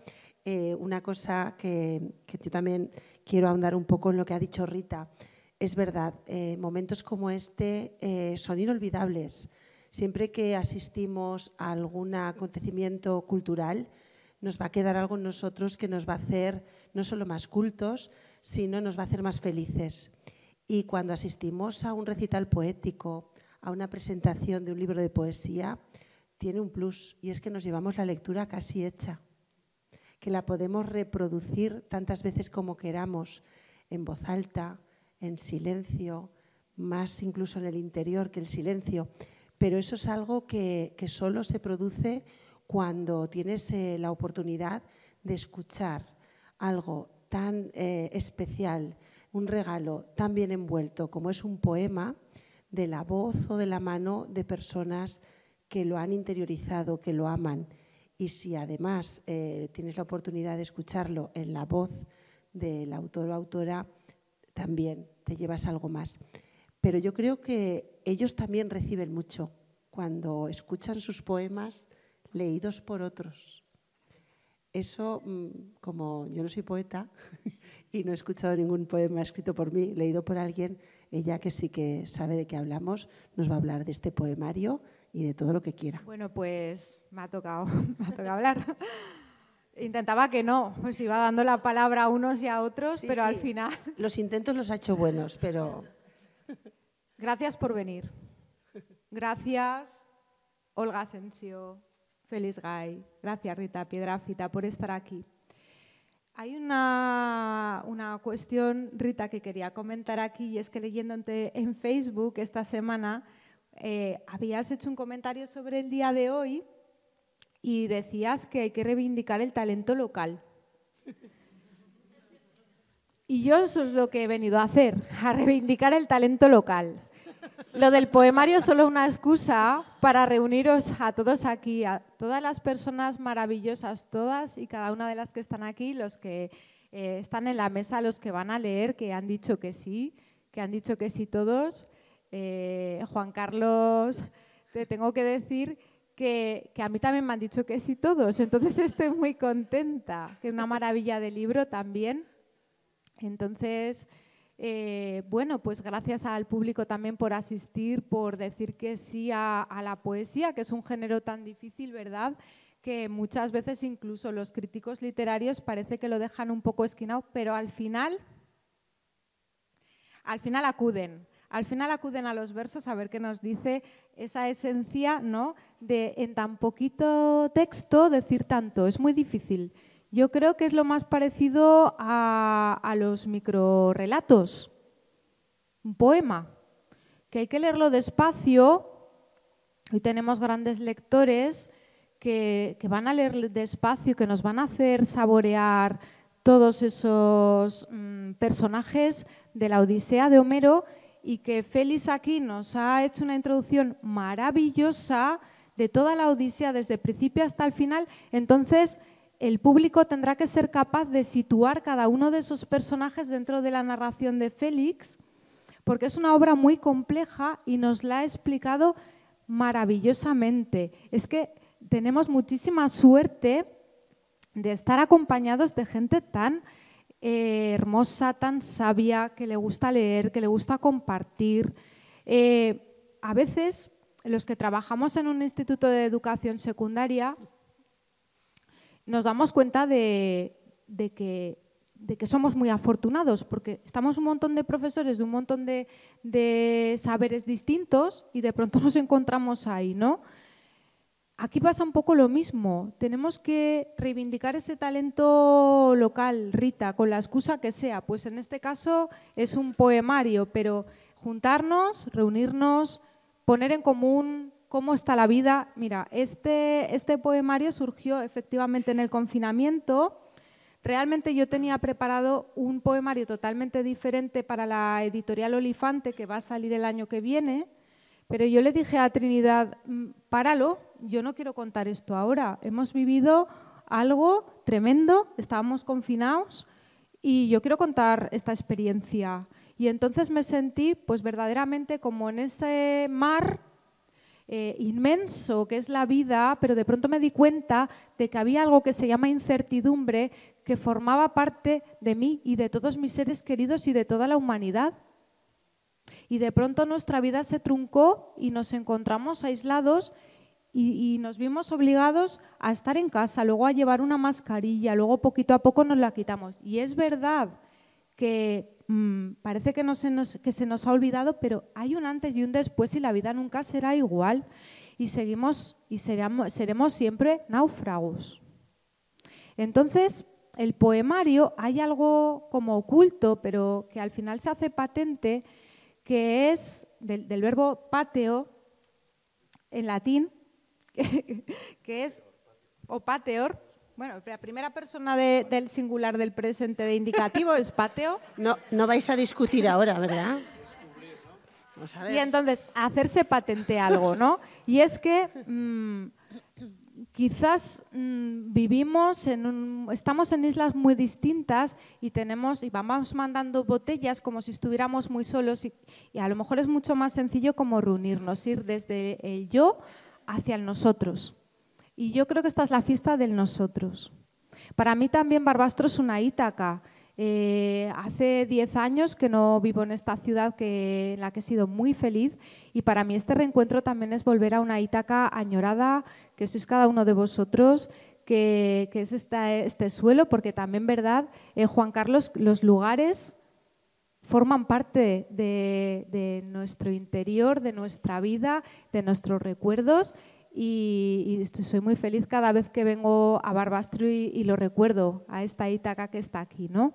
eh, una cosa que, yo también quiero ahondar un poco en lo que ha dicho Rita. Es verdad, eh, momentos como este son inolvidables. Siempre que asistimos a algún acontecimiento cultural, nos va a quedar algo en nosotros que nos va a hacer no solo más cultos, sino nos va a hacer más felices. Y cuando asistimos a un recital poético, a una presentación de un libro de poesía, tiene un plus y es que nos llevamos la lectura casi hecha, que la podemos reproducir tantas veces como queramos, en voz alta, en silencio, más incluso en el interior que el silencio. Pero eso es algo que, solo se produce cuando tienes eh, la oportunidad de escuchar algo tan eh, especial, un regalo tan bien envuelto como es un poema de la voz o de la mano de personas que lo han interiorizado, que lo aman. Y si además eh, tienes la oportunidad de escucharlo en la voz del autor o autora, también te llevas algo más. Pero yo creo que ellos también reciben mucho cuando escuchan sus poemas leídos por otros. Eso, mm, como yo no soy poeta y no he escuchado ningún poema escrito por mí, leído por alguien, ella que sí que sabe de qué hablamos, nos va a hablar de este poemario y de todo lo que quiera. Bueno, pues me ha tocado, me ha tocado hablar. Intentaba que no, pues iba dando la palabra a unos y a otros, pero al final... Los intentos los ha hecho buenos, pero... Gracias por venir. Gracias, Olga Asensio, Feliz Gay. Gracias, Rita Piedrafita, por estar aquí. Hay una, una, cuestión, Rita, que quería comentar aquí, y es que leyéndote en Facebook esta semana, eh, habías hecho un comentario sobre el día de hoy y decías que hay que reivindicar el talento local. Y yo eso es lo que he venido a hacer, a reivindicar el talento local. Lo del poemario es solo una excusa para reuniros a todos aquí, a todas las personas maravillosas, todas y cada una de las que están aquí, los que eh, están en la mesa, los que van a leer, que han dicho que sí, que han dicho que sí todos. Eh, Juan Carlos, te tengo que decir que, que, a mí también me han dicho que sí todos, entonces estoy muy contenta, que es una maravilla de libro también. Entonces, eh, bueno, pues gracias al público también por asistir, por decir que sí a, la poesía, que es un género tan difícil, ¿verdad? Que muchas veces incluso los críticos literarios parece que lo dejan un poco esquinado, pero al final, al final acuden. Al final acuden a los versos a ver qué nos dice esa esencia, ¿no? De en tan poquito texto decir tanto. Es muy difícil. Yo creo que es lo más parecido a, los microrelatos, un poema, que hay que leerlo despacio. Hoy tenemos grandes lectores que, van a leer despacio, que nos van a hacer saborear todos esos mm, personajes de la Odisea de Homero y que Félix aquí nos ha hecho una introducción maravillosa de toda la Odisea desde el principio hasta el final. Entonces, el público tendrá que ser capaz de situar cada uno de esos personajes dentro de la narración de Félix, porque es una obra muy compleja y nos la ha explicado maravillosamente. Es que tenemos muchísima suerte de estar acompañados de gente tan eh, hermosa, tan sabia, que le gusta leer, que le gusta compartir. Eh, a veces, los que trabajamos en un instituto de educación secundaria, nos damos cuenta de, que, somos muy afortunados, porque estamos un montón de profesores de un montón de, saberes distintos y de pronto nos encontramos ahí, ¿no? Aquí pasa un poco lo mismo. Tenemos que reivindicar ese talento local, Rita, con la excusa que sea. Pues en este caso es un poemario, pero juntarnos, reunirnos, poner en común cómo está la vida. Mira, este, este poemario surgió efectivamente en el confinamiento. Realmente yo tenía preparado un poemario totalmente diferente para la editorial Olifante que va a salir el año que viene, pero yo le dije a Trinidad, mm, páralo, yo no quiero contar esto ahora. Hemos vivido algo tremendo, estábamos confinados y yo quiero contar esta experiencia. Y entonces me sentí pues verdaderamente como en ese mar eh, inmenso que es la vida, pero de pronto me di cuenta de que había algo que se llama incertidumbre que formaba parte de mí y de todos mis seres queridos y de toda la humanidad. Y de pronto nuestra vida se truncó y nos encontramos aislados y, y, nos vimos obligados a estar en casa, luego a llevar una mascarilla, luego poquito a poco nos la quitamos. Y es verdad que Mm, parece que, se nos, ha olvidado, pero hay un antes y un después y la vida nunca será igual. y seguimos y seremos, siempre náufragos. Entonces, el poemario hay algo como oculto, pero que al final se hace patente, que es del, verbo pateo en latín, que, es o pateor. Bueno, la primera persona del singular del presente de indicativo es pateo. No, no vais a discutir ahora, ¿verdad? Y entonces, hacerse patente algo, ¿no? Y es que mm, quizás mm, vivimos en un, estamos en islas muy distintas y tenemos y vamos mandando botellas como si estuviéramos muy solos y, a lo mejor es mucho más sencillo como reunirnos, ir desde el yo hacia el nosotros. Y yo creo que esta es la fiesta del nosotros. Para mí también Barbastro es una Ítaca. Eh, hace 10 años que no vivo en esta ciudad que, en la que he sido muy feliz y para mí este reencuentro también es volver a una Ítaca añorada, que sois cada uno de vosotros, que, es este suelo, porque también, ¿verdad, eh, Juan Carlos, los lugares forman parte de, nuestro interior, de nuestra vida, de nuestros recuerdos y, soy muy feliz cada vez que vengo a Barbastro y, lo recuerdo, a esta Ítaca que está aquí, ¿no?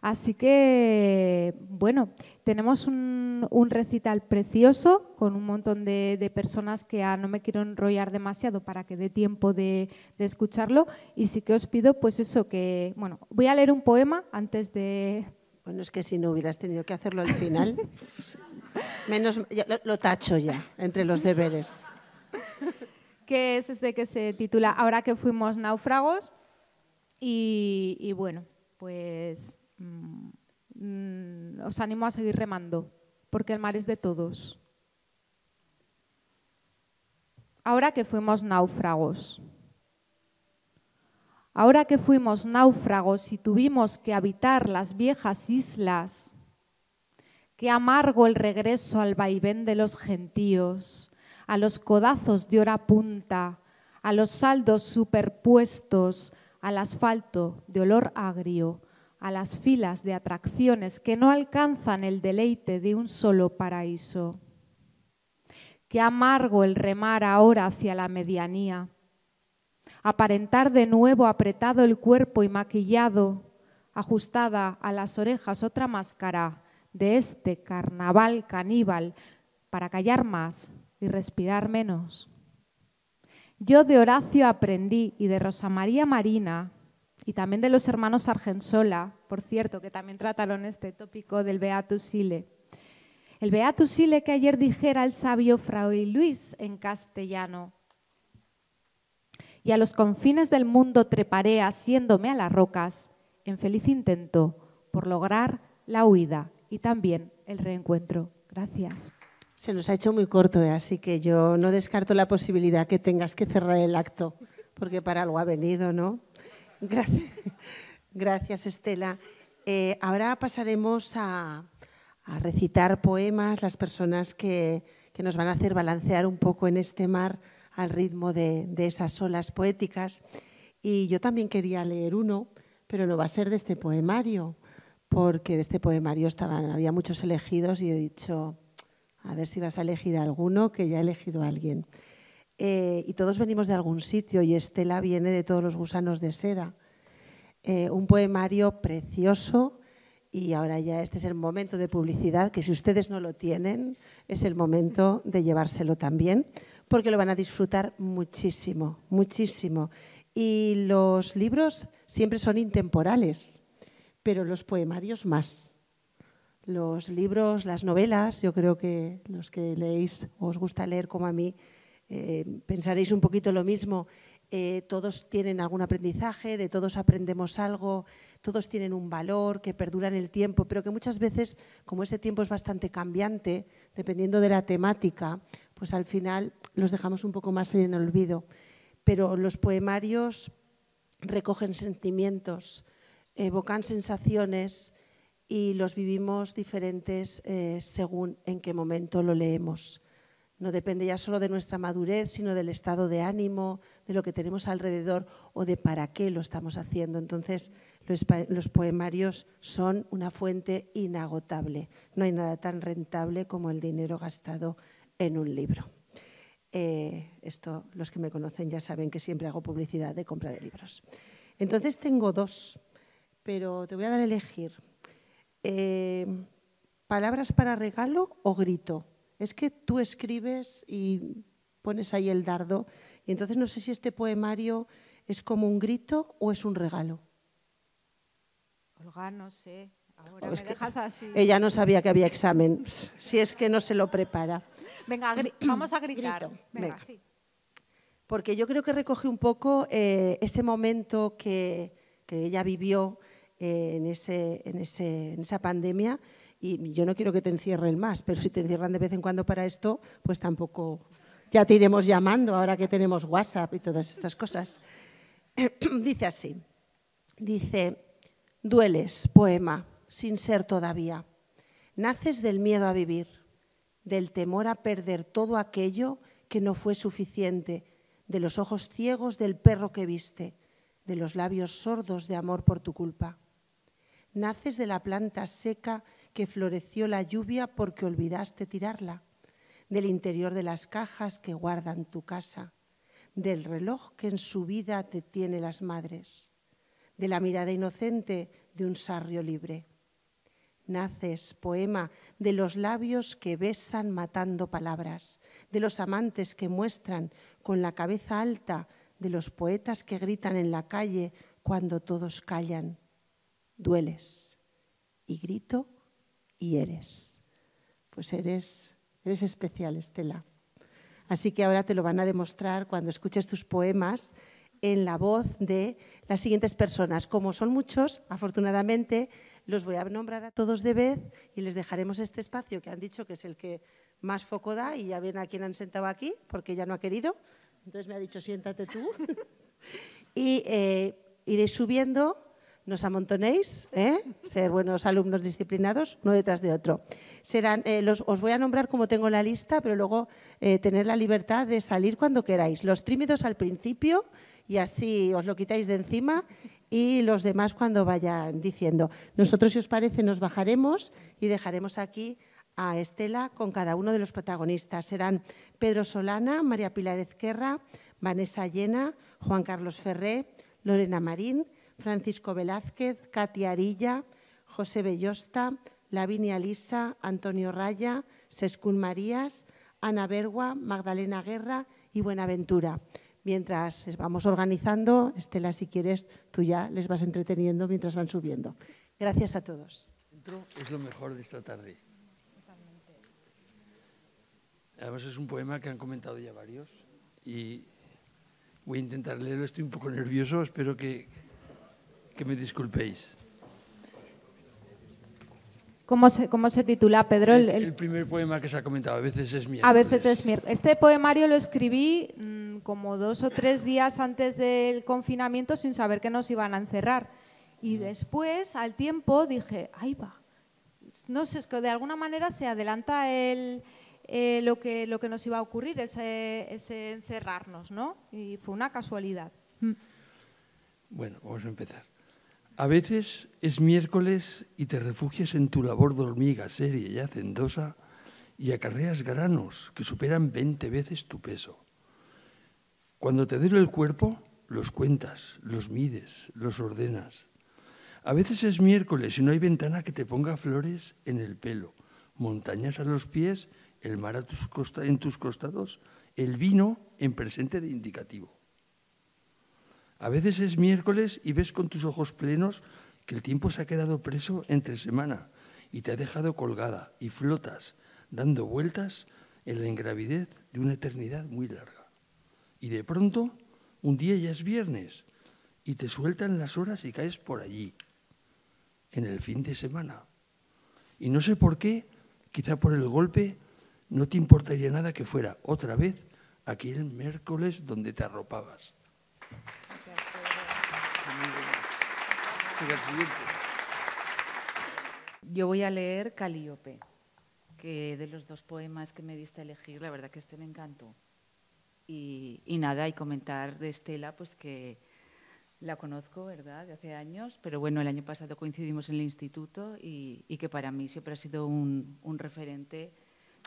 Así que, bueno, tenemos un, recital precioso con un montón de, personas que no me quiero enrollar demasiado para que dé tiempo de, escucharlo. Y sí que os pido, pues eso, que, bueno, voy a leer un poema antes de... Bueno, es que si no hubieras tenido que hacerlo al final, menos lo, tacho ya entre los deberes. Que es este que se titula Ahora que fuimos náufragos. y bueno, pues Mm, mm, os animo a seguir remando, porque el mar es de todos. Ahora que fuimos náufragos, ahora que fuimos náufragos y tuvimos que habitar las viejas islas, qué amargo el regreso al vaivén de los gentíos, a los codazos de hora punta, a los saldos superpuestos, al asfalto de olor agrio, a las filas de atracciones que no alcanzan el deleite de un solo paraíso. Qué amargo el remar ahora hacia la medianía, aparentar de nuevo apretado el cuerpo y maquillado, ajustada a las orejas otra máscara de este carnaval caníbal para callar más y respirar menos. Yo de Horacio aprendí y de Rosa María Marina y también de los hermanos Argensola, por cierto, que también trataron este tópico del Beatus Sile. El Beatus Sile que ayer dijera el sabio Fray Luis en castellano. Y a los confines del mundo treparé asiéndome a las rocas en feliz intento por lograr la huida y también el reencuentro. Gracias. Se nos ha hecho muy corto, ¿eh? así que yo no descarto la posibilidad que tengas que cerrar el acto, porque para algo ha venido, ¿no? Gracias, Estela. Eh, ahora pasaremos a, recitar poemas, las personas que, nos van a hacer balancear un poco en este mar al ritmo de, esas olas poéticas. Y yo también quería leer uno, pero no va a ser de este poemario, porque de este poemario estaban, había muchos elegidos y he dicho, a ver si vas a elegir alguno, que ya he elegido a alguien. Eh, y todos venimos de algún sitio y Estela viene de todos los gusanos de seda. Eh, un poemario precioso y ahora ya este es el momento de publicidad, que si ustedes no lo tienen, es el momento de llevárselo también, porque lo van a disfrutar muchísimo, muchísimo. Y los libros siempre son intemporales, pero los poemarios más. Los libros, las novelas, yo creo que los que leéis o os gusta leer como a mí, eh, pensaréis un poquito lo mismo. Eh, todos tienen algún aprendizaje, de todos aprendemos algo, todos tienen un valor que perdura en el tiempo, pero que muchas veces, como ese tiempo es bastante cambiante, dependiendo de la temática, pues al final los dejamos un poco más en el olvido. Pero los poemarios recogen sentimientos, evocan sensaciones y los vivimos diferentes eh, según en qué momento lo leemos. No depende ya solo de nuestra madurez, sino del estado de ánimo, de lo que tenemos alrededor o de para qué lo estamos haciendo. Entonces, los, poemarios son una fuente inagotable. No hay nada tan rentable como el dinero gastado en un libro. Eh, esto, los que me conocen ya saben que siempre hago publicidad de compra de libros. Entonces tengo dos, pero te voy a dar a elegir. Eh, ¿Palabras para regalo o grito? Es que tú escribes y pones ahí el dardo, y entonces no sé si este poemario es como un grito o es un regalo. Olga, no sé. Ahora me dejas así. Ella no sabía que había examen, si es que no se lo prepara. Venga, vamos a gritar. Venga, Sí. Porque yo creo que recoge un poco eh, ese momento que, ella vivió eh, en, ese, en, ese, esa pandemia y yo no quiero que te encierren más, pero si te encierran de vez en cuando para esto, pues tampoco ya te iremos llamando ahora que tenemos WhatsApp y todas estas cosas. dice así, dice, dueles, poema, sin ser todavía. Naces del miedo a vivir, del temor a perder todo aquello que no fue suficiente, de los ojos ciegos del perro que viste, de los labios sordos de amor por tu culpa. Naces de la planta seca que floreció la lluvia porque olvidaste tirarla, del interior de las cajas que guardan tu casa, del reloj que en su vida te tiene las madres, de la mirada inocente de un sarrio libre. Naces, poema, de los labios que besan matando palabras, de los amantes que muestran con la cabeza alta, de los poetas que gritan en la calle cuando todos callan. Dueles y grito y eres. Pues eres, eres especial, Estela. Así que ahora te lo van a demostrar cuando escuches tus poemas en la voz de las siguientes personas. Como son muchos, afortunadamente, los voy a nombrar a todos de vez y les dejaremos este espacio que han dicho que es el que más foco da y ya ven a quién han sentado aquí, porque ya no ha querido. Entonces me ha dicho, siéntate tú. y eh, iréis subiendo nos amontonéis, ¿eh? ser buenos alumnos disciplinados, uno detrás de otro. Serán, eh, los, os voy a nombrar como tengo la lista, pero luego eh, tener la libertad de salir cuando queráis. Los tímidos al principio y así os lo quitáis de encima y los demás cuando vayan diciendo. Nosotros, si os parece, nos bajaremos y dejaremos aquí a Estela con cada uno de los protagonistas. Serán Pedro Solana, María Pilar Ezquerra, Vanessa Llena, Juan Carlos Ferré, Lorena Marín, Francisco Velázquez, Katia Arilla, José Bellosta, Lavinia Lisa, Antonio Raya, Sescún Marías, Ana Bergua, Magdalena Guerra y Buenaventura. Mientras vamos organizando, Estela, si quieres, tú ya les vas entreteniendo mientras van subiendo. Gracias a todos. Es lo mejor de esta tarde. Además es un poema que han comentado ya varios y voy a intentar leerlo. Estoy un poco nervioso, espero que, que me disculpéis. ¿Cómo se, ¿Cómo se titula, Pedro? El, primer poema que se ha comentado, a veces es miércoles. A veces es miércoles. Este poemario lo escribí mm, como dos o tres días antes del confinamiento sin saber que nos iban a encerrar. Y después, al tiempo, dije, ahí va. No sé, es que de alguna manera se adelanta el, eh, lo, que, lo que nos iba a ocurrir, ese, ese encerrarnos, ¿no? Y fue una casualidad. Bueno, vamos a empezar. A veces es miércoles y te refugias en tu labor de hormiga seria y hacendosa y acarreas granos que superan 20 veces tu peso. Cuando te duele el cuerpo, los cuentas, los mides, los ordenas. A veces es miércoles y no hay ventana que te ponga flores en el pelo, montañas a los pies, el mar en tus costados, el vino en presente de indicativo. A veces es miércoles y ves con tus ojos plenos que el tiempo se ha quedado preso entre semana y te ha dejado colgada y flotas, dando vueltas en la ingravidez de una eternidad muy larga. Y de pronto, un día ya es viernes y te sueltan las horas y caes por allí, en el fin de semana. Y no sé por qué, quizá por el golpe, no te importaría nada que fuera otra vez aquel miércoles donde te arropabas. Yo voy a leer Calíope, que de los dos poemas que me diste a elegir, la verdad que este me encantó. Y, nada, y comentar de Estela, pues que la conozco, ¿verdad?, de hace años, pero bueno, el año pasado coincidimos en el instituto y, que para mí siempre ha sido un, referente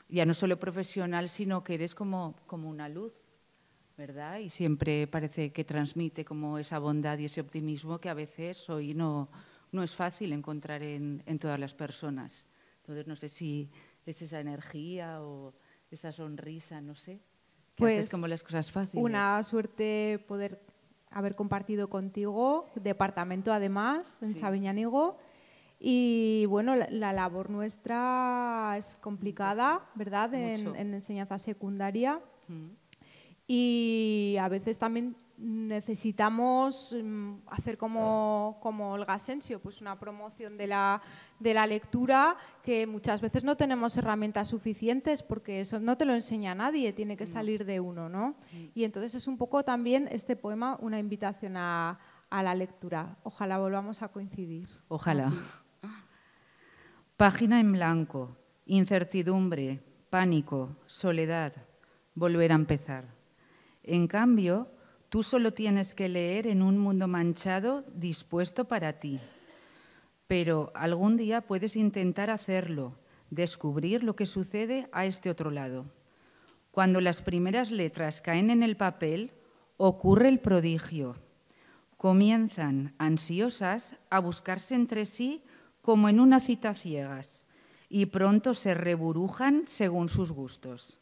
ya no solo profesional, sino que eres como, como una luz, ¿verdad? Y siempre parece que transmite como esa bondad y ese optimismo que a veces hoy no, no es fácil encontrar en, en todas las personas. Entonces, no sé si es esa energía o esa sonrisa, no sé. Que Pues, haces como las cosas fáciles. Una suerte poder haber compartido contigo, departamento además, en Sí. Sabiñánigo. Y bueno, la, la labor nuestra es complicada, ¿verdad? En, en enseñanza secundaria. Mm. Y a veces también necesitamos mm, hacer como, como Olga Asensio, pues una promoción de la, de la lectura que muchas veces no tenemos herramientas suficientes porque eso no te lo enseña nadie, tiene que salir de uno, ¿no? Y entonces es un poco también este poema una invitación a, a la lectura. Ojalá volvamos a coincidir. Ojalá. Página en blanco, incertidumbre, pánico, soledad, volver a empezar. En cambio, tú solo tienes que leer en un mundo manchado dispuesto para ti. Pero algún día puedes intentar hacerlo, descubrir lo que sucede a este otro lado. Cuando las primeras letras caen en el papel, ocurre el prodigio. Comienzan, ansiosas, a buscarse entre sí como en una cita ciegas, y pronto se reburujan según sus gustos.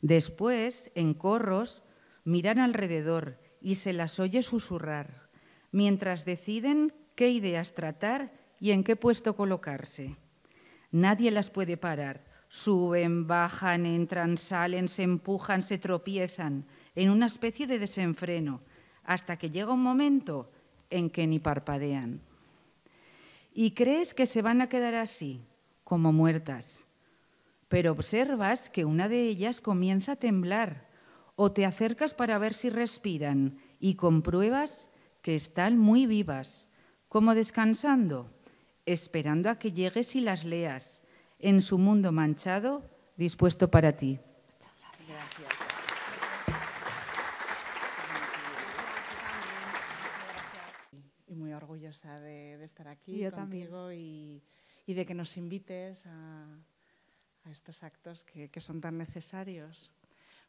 Después, en corros, miran alrededor y se las oye susurrar, mientras deciden qué ideas tratar y en qué puesto colocarse. Nadie las puede parar. Suben, bajan, entran, salen, se empujan, se tropiezan, en una especie de desenfreno, hasta que llega un momento en que ni parpadean. Y crees que se van a quedar así, como muertas. Pero observas que una de ellas comienza a temblar, o te acercas para ver si respiran y compruebas que están muy vivas, como descansando, esperando a que llegues y las leas, en su mundo manchado, dispuesto para ti. y muy orgullosa de, de estar aquí yo contigo y, y de que nos invites a, a estos actos que, que son tan necesarios.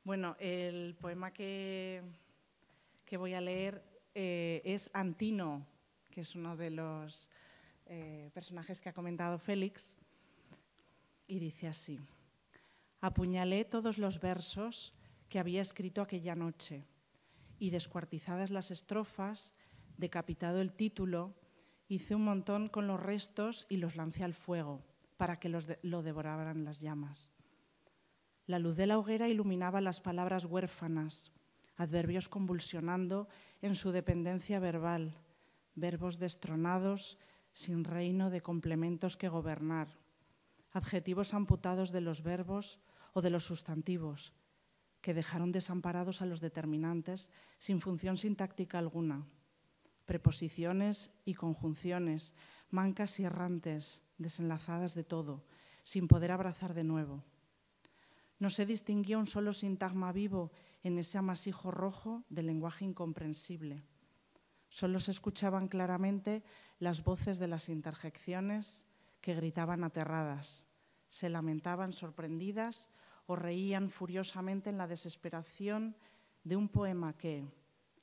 Bueno, el poema que, que voy a leer eh, es Antino, que es uno de los eh, personajes que ha comentado Félix, y dice así. Apuñalé todos los versos que había escrito aquella noche y descuartizadas las estrofas, decapitado el título, hice un montón con los restos y los lancé al fuego para que los lo devoraran las llamas. La luz de la hoguera iluminaba las palabras huérfanas, adverbios convulsionando en su dependencia verbal, verbos destronados sin reino de complementos que gobernar, adjetivos amputados de los verbos o de los sustantivos, que dejaron desamparados a los determinantes sin función sintáctica alguna, preposiciones y conjunciones, mancas y errantes, desenlazadas de todo, sin poder abrazar de nuevo. No se distinguía un solo sintagma vivo en ese amasijo rojo del lenguaje incomprensible. Solo se escuchaban claramente las voces de las interjecciones que gritaban aterradas, se lamentaban sorprendidas o reían furiosamente en la desesperación de un poema que,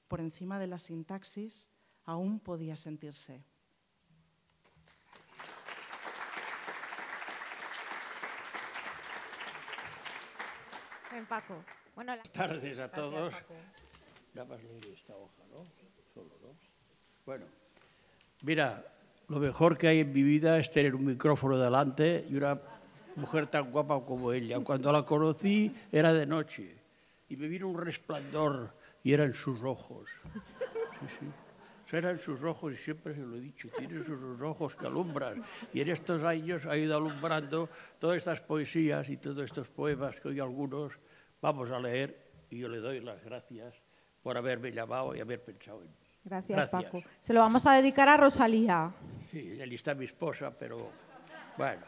por encima de la sintaxis, aún podía sentirse. Ven, Paco. Bueno, la- tardes a todos. Nada más leer esta hoja, ¿no? Solo, ¿no? Bueno, mira, lo mejor que hay en mi vida es tener un micrófono delante y una mujer tan guapa como ella. Cuando la conocí era de noche y me vino un resplandor y eran sus ojos. Sí, sí. Eso eran sus ojos y siempre se lo he dicho, tiene sus ojos que alumbran. Y en estos años ha ido alumbrando todas estas poesías y todos estos poemas que hoy algunos vamos a leer y yo le doy las gracias por haberme llamado y haber pensado en mí. Gracias, Paco. Se lo vamos a dedicar a Rosalía. Sí, ahí está mi esposa, pero bueno,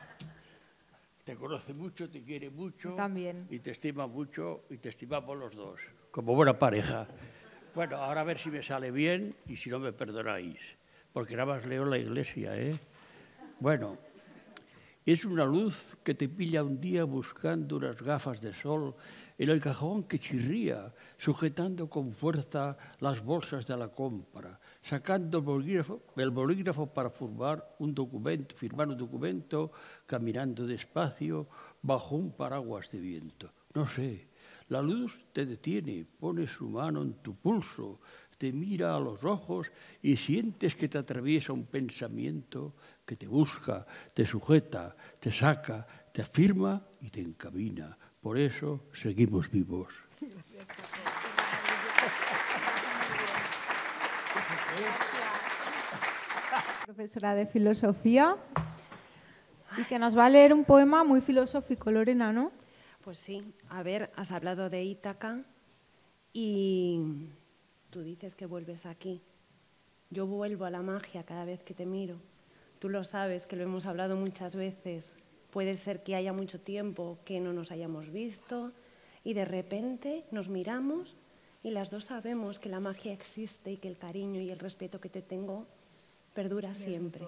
te conoce mucho, te quiere mucho. Yo también. Y te estima mucho y te estimamos los dos, como buena pareja. Bueno, ahora a ver si me sale bien y si no me perdonáis, porque nada más leo la iglesia, ¿eh? Bueno, Es una luz que te pilla un día buscando unas gafas de sol en el cajón que chirría, sujetando con fuerza las bolsas de la compra, sacando el bolígrafo, el bolígrafo para un documento, firmar un documento, caminando despacio bajo un paraguas de viento. No sé, la luz te detiene, pone su mano en tu pulso, te mira a los ojos y sientes que te atraviesa un pensamiento que te busca, te sujeta, te saca, te afirma y te encamina. Por eso seguimos vivos. Profesora de filosofía y que nos va a leer un poema muy filosófico, Lorena, ¿no? Pues sí, a ver, has hablado de Ítaca y tú dices que vuelves aquí. Yo vuelvo a la magia cada vez que te miro. Tú lo sabes, que lo hemos hablado muchas veces. Puede ser que haya mucho tiempo que no nos hayamos visto y de repente nos miramos y las dos sabemos que la magia existe y que el cariño y el respeto que te tengo perdura siempre.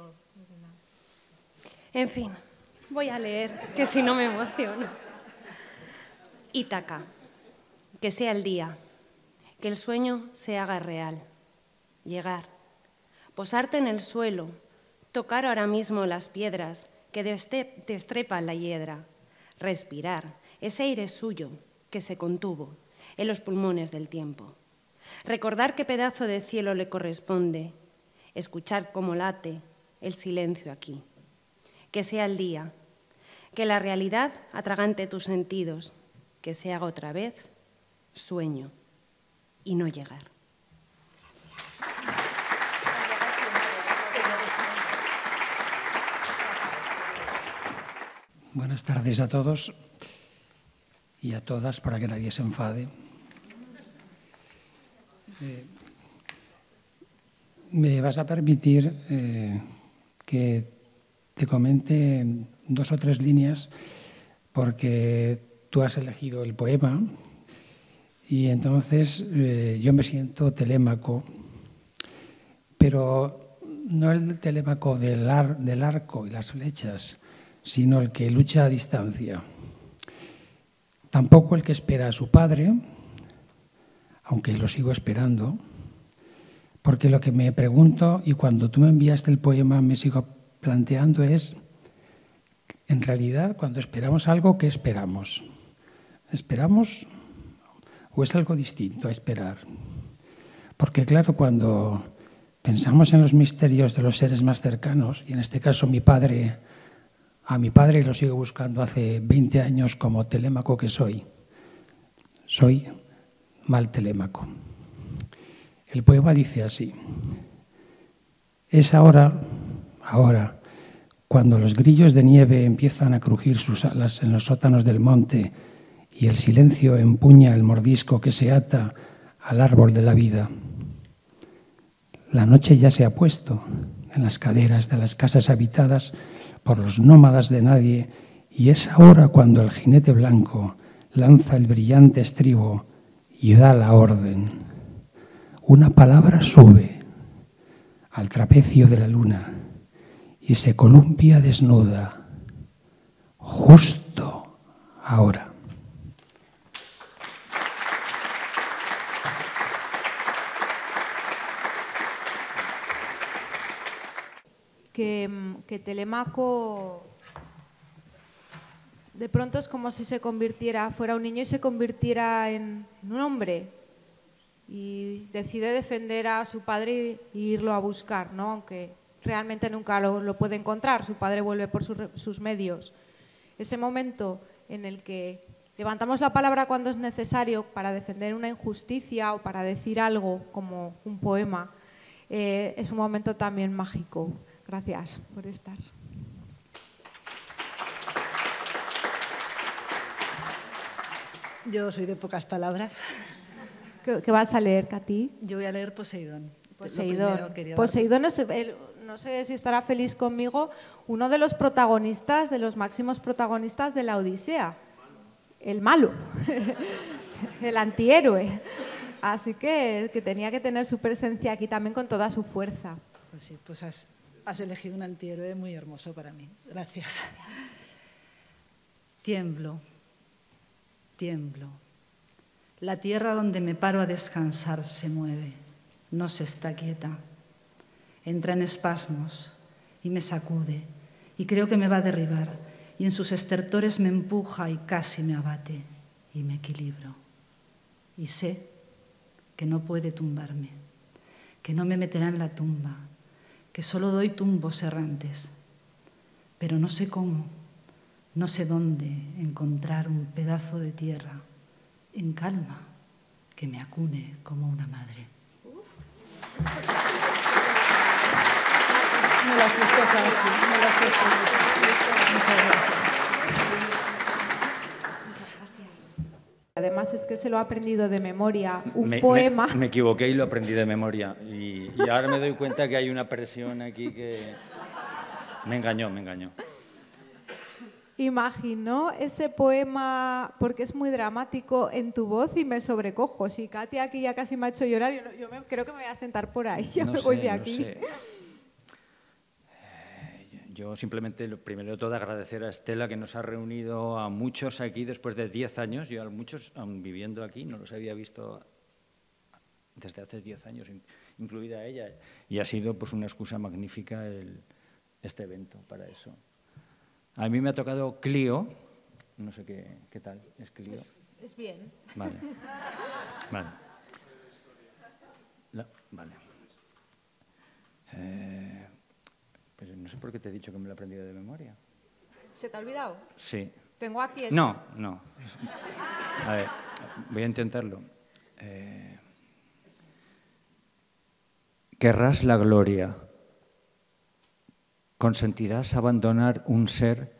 En fin, voy a leer, que si no me emociono. Ítaca, que sea el día, que el sueño se haga real, llegar, posarte en el suelo, tocar ahora mismo las piedras que destrepan la hiedra, respirar. Ese aire suyo que se contuvo en los pulmones del tiempo, recordar qué pedazo de cielo le corresponde, escuchar cómo late el silencio aquí, que sea el día, que la realidad atragante tus sentidos, que se haga otra vez sueño y no llegar. Buenas tardes a todos y a todas para que nadie se enfade. Eh, me vas a permitir eh, que te comente dos o tres líneas porque tú has elegido el poema y entonces eh, yo me siento telémaco, pero no el telémaco del, del arco y las flechas, sino el que lucha a distancia. Tampoco el que espera a su padre, aunque lo sigo esperando, porque lo que me pregunto y cuando tú me enviaste el poema me sigo planteando es, en realidad, cuando esperamos algo, ¿qué esperamos? ¿Esperamos o es algo distinto a esperar? Porque claro, cuando pensamos en los misterios de los seres más cercanos, y en este caso mi padre, a mi padre lo sigo buscando hace 20 años como telémaco que soy, soy mal telémaco. El poema dice así, es ahora, ahora, cuando los grillos de nieve empiezan a crujir sus alas en los sótanos del monte y el silencio empuña el mordisco que se ata al árbol de la vida. La noche ya se ha puesto en las caderas de las casas habitadas por los nómadas de nadie y es ahora cuando el jinete blanco lanza el brillante estribo y da la orden. Una palabra sube al trapecio de la luna y se columpia desnuda justo ahora. Telemaco de pronto es como si se convirtiera, fuera un niño y se convirtiera en un hombre y decide defender a su padre e irlo a buscar, ¿no? aunque realmente nunca lo, puede encontrar, su padre vuelve por sus medios. Ese momento en el que levantamos la palabra cuando es necesario para defender una injusticia o para decir algo como un poema, eh, es un momento también mágico. Gracias por estar. Yo soy de pocas palabras. ¿Qué, vas a leer, Katy? Yo voy a leer Poseidón. Poseidón. Poseidón es, no sé si estará feliz conmigo, uno de los protagonistas, de los máximos protagonistas de la Odisea. El malo, el antihéroe. Así que, que tenía que tener su presencia aquí también con toda su fuerza. Pues sí, pues has elegido un antihéroe muy hermoso para mí. Gracias. Tiemblo, tiemblo. La tierra donde me paro a descansar se mueve, no se está quieta. Entra en espasmos y me sacude y creo que me va a derribar y en sus estertores me empuja y casi me abate y me equilibro. Y sé que no puede tumbarme, que no me meterá en la tumba, que solo doy tumbos errantes, pero no sé cómo, no sé dónde encontrar un pedazo de tierra en calma que me acune como una madre. Me las me las Muchas gracias. Además es que se lo ha aprendido de memoria, un poema. Me, equivoqué y lo aprendí de memoria. Y, y, ahora me doy cuenta que hay una presión aquí que me engañó, me engañó. Imaginó ese poema, porque es muy dramático, en tu voz y me sobrecojo. Si Katia aquí ya casi me ha hecho llorar, yo, creo que me voy a sentar por ahí, ya me voy de aquí. Yo simplemente, lo primero de todo, agradecer a Estela que nos ha reunido a muchos aquí después de 10 años. Yo a muchos, aún viviendo aquí, no los había visto desde hace 10 años, incluida ella. Y ha sido pues, una excusa magnífica el, este evento para eso. A mí me ha tocado Clio, no sé qué, qué tal, ¿es Clio? Es, bien. Vale. Vale. vale. Eh, pero no sé por qué te he dicho que me lo he aprendido de memoria. ¿Se te ha olvidado? Sí. Tengo aquí el... No, no. A ver, voy a intentarlo. Eh, querrás la gloria. Consentirás abandonar un ser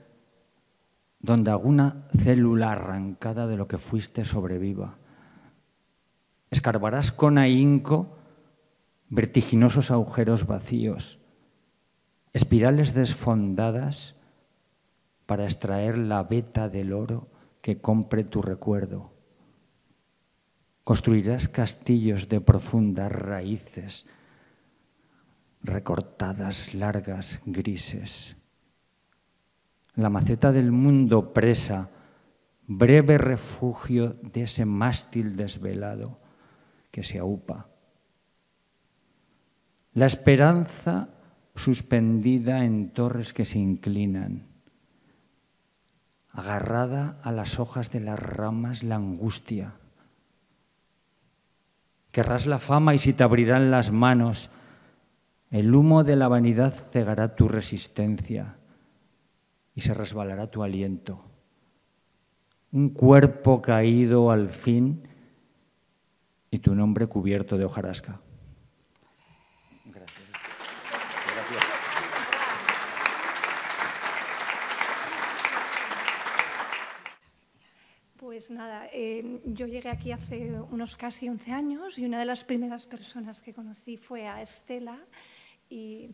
donde alguna célula arrancada de lo que fuiste sobreviva. Escarbarás con ahínco vertiginosos agujeros vacíos espirales desfondadas para extraer la veta del oro que compre tu recuerdo. Construirás castillos de profundas raíces, recortadas, largas, grises. La maceta del mundo presa, breve refugio de ese mástil desvelado que se aupa. La esperanza suspendida en torres que se inclinan, agarrada a las hojas de las ramas la angustia. Querrás la fama y si te abrirán las manos, el humo de la vanidad cegará tu resistencia y se resbalará tu aliento. Un cuerpo caído al fin y tu nombre cubierto de hojarasca. Pues nada, eh, yo llegué aquí hace unos casi 11 años y una de las primeras personas que conocí fue a Estela y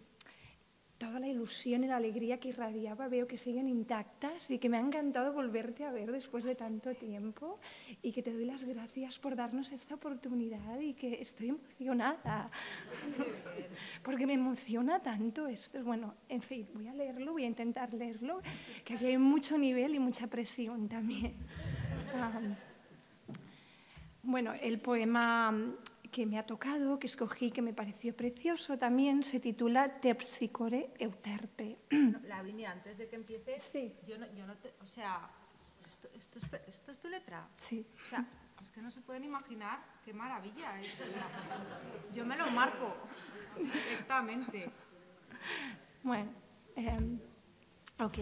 toda la ilusión y la alegría que irradiaba veo que siguen intactas y que me ha encantado volverte a ver después de tanto tiempo y que te doy las gracias por darnos esta oportunidad y que estoy emocionada porque me emociona tanto esto. Bueno, en fin, voy a leerlo, voy a intentar leerlo, que aquí hay mucho nivel y mucha presión también. Bueno, el poema que me ha tocado, que escogí, que me pareció precioso también, se titula Tepsicore Euterpe. La línea, antes de que empieces, sí. yo no, yo no te, o sea, esto, esto, es, esto, es, tu letra. Sí. O sea, es que no se pueden imaginar qué maravilla. yo me lo marco perfectamente. Bueno, eh, ok.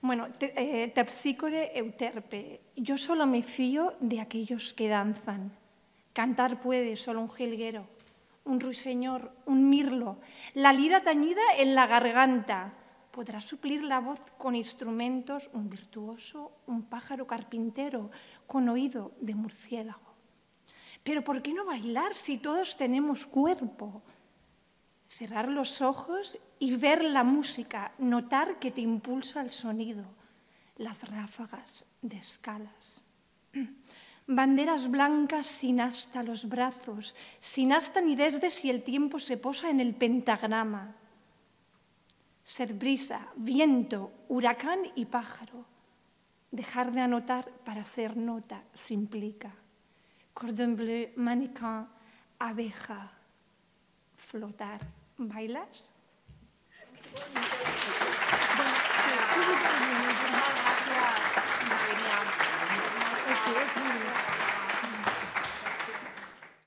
Bueno, eh, terpsícore euterpe. Yo solo me fío de aquellos que danzan. Cantar puede solo un jilguero, un ruiseñor, un mirlo, la lira tañida en la garganta. Podrá suplir la voz con instrumentos un virtuoso, un pájaro carpintero, con oído de murciélago. Pero ¿por qué no bailar si todos tenemos cuerpo? Cerrar los ojos y ver la música, notar que te impulsa el sonido, las ráfagas de escalas. Banderas blancas sin hasta los brazos, sin hasta ni desde si el tiempo se posa en el pentagrama. ser brisa, viento, huracán y pájaro. Dejar de anotar para ser nota se implica. Cordon bleu, mannequin, abeja, flotar. ¿Bailas?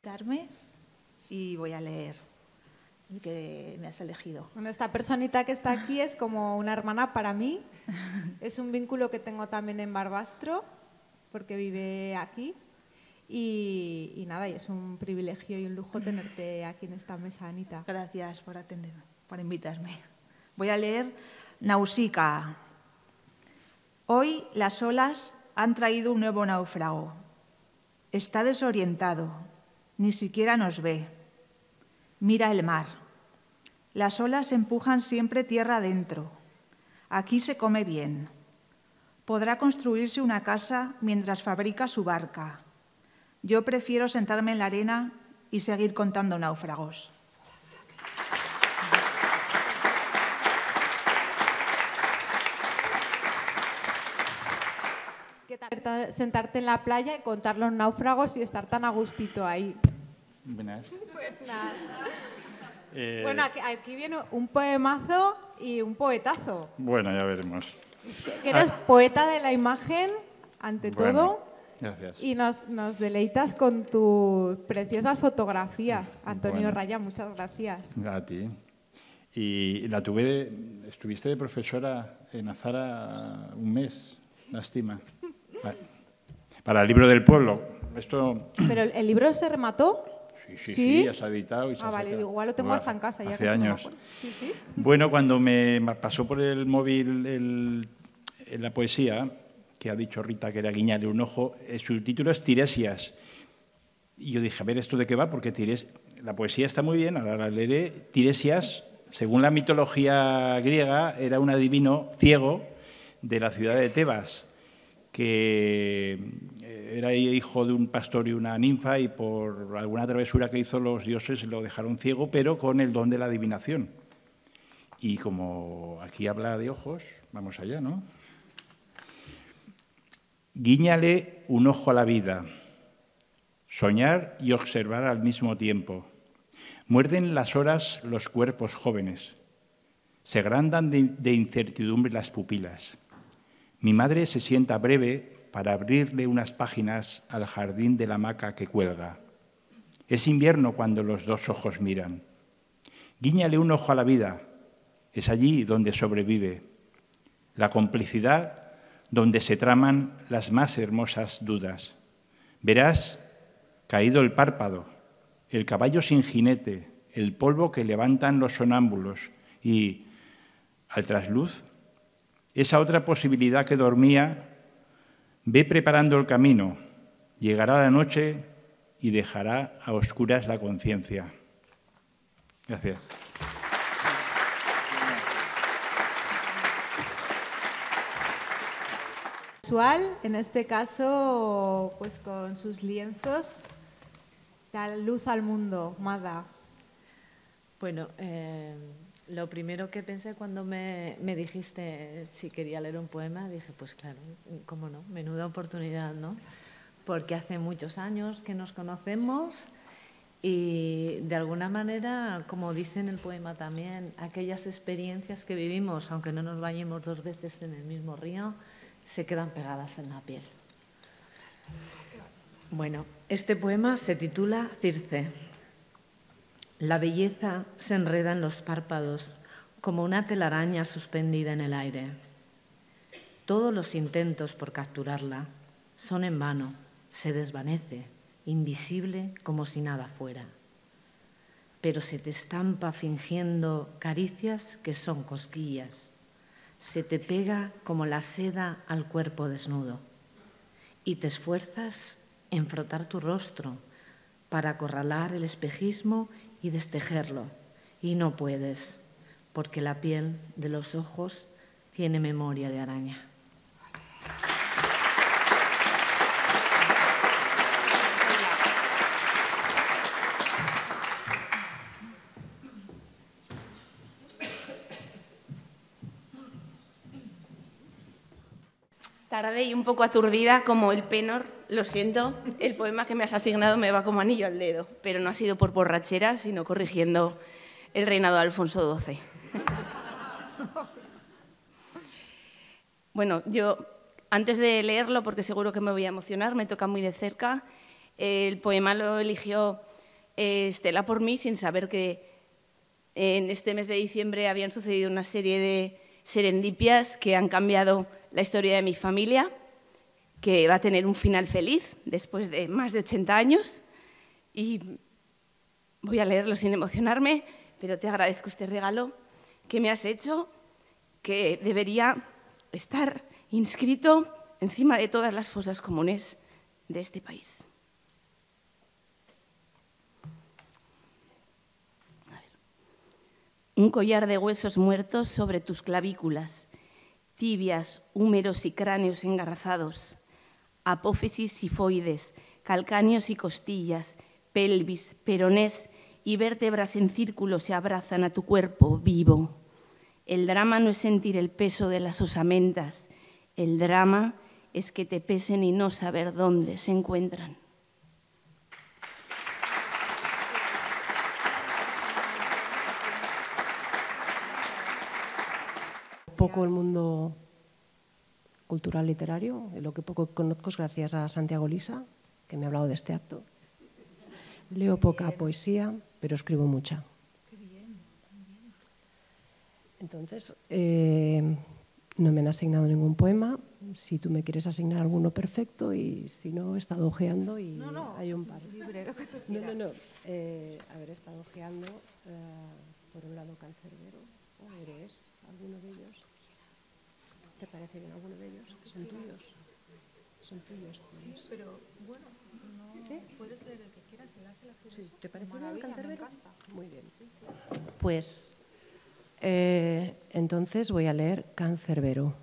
Carmen y voy a leer el que me has elegido. Bueno, esta personita que está aquí es como una hermana para mí. Es un vínculo que tengo también en Barbastro, porque vive aquí. Y, nada, y es un privilegio y un lujo tenerte aquí en esta mesa, Anita. Gracias por atenderme, por invitarme. Voy a leer Nausicaa. Hoy las olas han traído un nuevo náufrago. Está desorientado, ni siquiera nos ve. Mira el mar. Las olas empujan siempre tierra adentro. Aquí se come bien. Podrá construirse una casa mientras fabrica su barca. Yo prefiero sentarme en la arena y seguir contando náufragos. ¿Qué tal sentarte en la playa y contar los náufragos y estar tan a gustito ahí? Buenas. Buenas. Eh, Bueno, aquí, aquí viene un poemazo y un poetazo. bueno, ya veremos. Que eres poeta de la imagen, ante Bueno, todo, Gracias. y nos, nos deleitas con tus preciosas fotografías. Antonio Bueno. Raya, muchas gracias. A ti. Y la tuve, estuviste de profesora en Azara un mes, lástima. Para el libro del pueblo. Esto, Pero el, libro se remató. sí, sí, sí, ya se ha editado y se Ah, ha vale, sacado. igual lo tengo Buah, hasta en casa. Ya Hace me años. sí. Bueno, cuando me pasó por el móvil el- la poesía, que ha dicho Rita que era Guiñale un ojo, eh, su título es Tiresias. Y yo dije, a ver, ¿esto de qué va? Porque Tires- la poesía está muy bien, ahora la leeré. Tiresias, según la mitología griega, era un adivino ciego de la ciudad de Tebas, que eh, era hijo de un pastor y una ninfa y por alguna travesura que hizo los dioses lo dejaron ciego, pero con el don de la adivinación. Y como aquí habla de ojos, vamos allá, ¿no? Guíñale un ojo a la vida, soñar y observar al mismo tiempo. Muerden las horas los cuerpos jóvenes, se agrandan de, de incertidumbre las pupilas. Mi madre se sienta breve para abrirle unas páginas al jardín de la hamaca que cuelga. Es invierno cuando los dos ojos miran. Guíñale un ojo a la vida, es allí donde sobrevive. La complicidad donde se traman las más hermosas dudas. Verás caído el párpado, el caballo sin jinete, el polvo que levantan los sonámbulos y, al trasluz, esa otra posibilidad que dormía, ve preparando el camino, llegará la noche y dejará a oscuras la conciencia. Gracias. Visual, en este caso, pues con sus lienzos, da luz al mundo, Mada. Bueno, eh, lo primero que pensé cuando me, me dijiste si quería leer un poema, dije, pues claro, cómo no, menuda oportunidad, ¿no? Porque hace muchos años que nos conocemos y de alguna manera, como dice en el poema también, aquellas experiencias que vivimos, aunque no nos bañemos dos veces en el mismo río, se quedan pegadas en la piel. Bueno, este poema se titula Circe. La belleza se enreda en los párpados como una telaraña suspendida en el aire. Todos los intentos por capturarla son en vano, se desvanece, invisible como si nada fuera. Pero se te estampa fingiendo caricias que son cosquillas, se te pega como la seda al cuerpo desnudo y te esfuerzas en frotar tu rostro para acorralar el espejismo y destejerlo. Y no puedes, porque la piel de los ojos tiene memoria de araña. Tarde y un poco aturdida como el penor, lo siento, el poema que me has asignado me va como anillo al dedo, pero no ha sido por borrachera, sino corrigiendo el reinado de Alfonso XII. bueno, yo antes de leerlo, porque seguro que me voy a emocionar, me toca muy de cerca, el poema lo eligió eh, Estela por mí sin saber que en este mes de diciembre habían sucedido una serie de serendipias que han cambiado la historia de mi familia, que va a tener un final feliz después de más de 80 años. Y voy a leerlo sin emocionarme, pero te agradezco este regalo que me has hecho, que debería estar inscrito encima de todas las fosas comunes de este país. Un collar de huesos muertos sobre tus clavículas tibias, húmeros y cráneos engarzados, apófisis sifoides, calcáneos y costillas, pelvis, peronés y vértebras en círculo se abrazan a tu cuerpo vivo. El drama no es sentir el peso de las osamentas, el drama es que te pesen y no saber dónde se encuentran. Poco el mundo cultural literario, lo que poco conozco es gracias a Santiago Lisa, que me ha hablado de este acto. Leo poca poesía, pero escribo mucha. Entonces, eh, no me han asignado ningún poema. Si tú me quieres asignar alguno, perfecto. Y si no, he estado ojeando y hay un par. no, no, no. Eh, a ver, he estado ojeando. Eh, por un lado, Cancerbero. ¿Eres alguno de ellos? ¿Te parece bien alguno de ellos? ¿Son tuyos? Son tuyos. Sí, pero bueno, no ¿Sí? puedes leer el que quieras. Sí. ¿Te parece bien Canterbury? Muy bien. Pues eh, entonces voy a leer Cancerbero.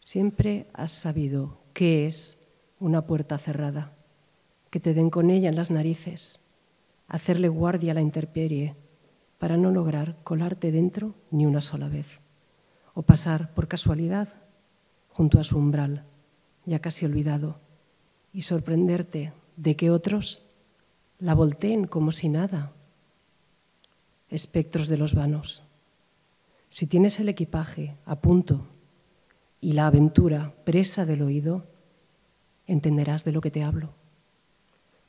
Siempre has sabido qué es una puerta cerrada, que te den con ella en las narices, hacerle guardia a la intemperie para no lograr colarte dentro ni una sola vez o pasar por casualidad junto a su umbral, ya casi olvidado, y sorprenderte de que otros la volteen como si nada. Espectros de los vanos. Si tienes el equipaje a punto y la aventura presa del oído, entenderás de lo que te hablo.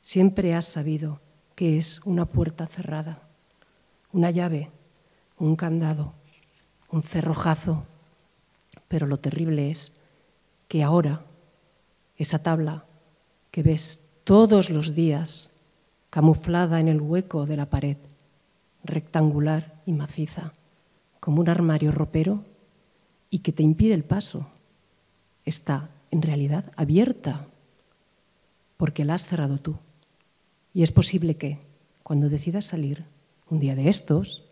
Siempre has sabido que es una puerta cerrada, una llave, un candado un cerrojazo, pero lo terrible es que ahora esa tabla que ves todos los días camuflada en el hueco de la pared, rectangular y maciza, como un armario ropero y que te impide el paso, está en realidad abierta porque la has cerrado tú. Y es posible que, cuando decidas salir un día de estos,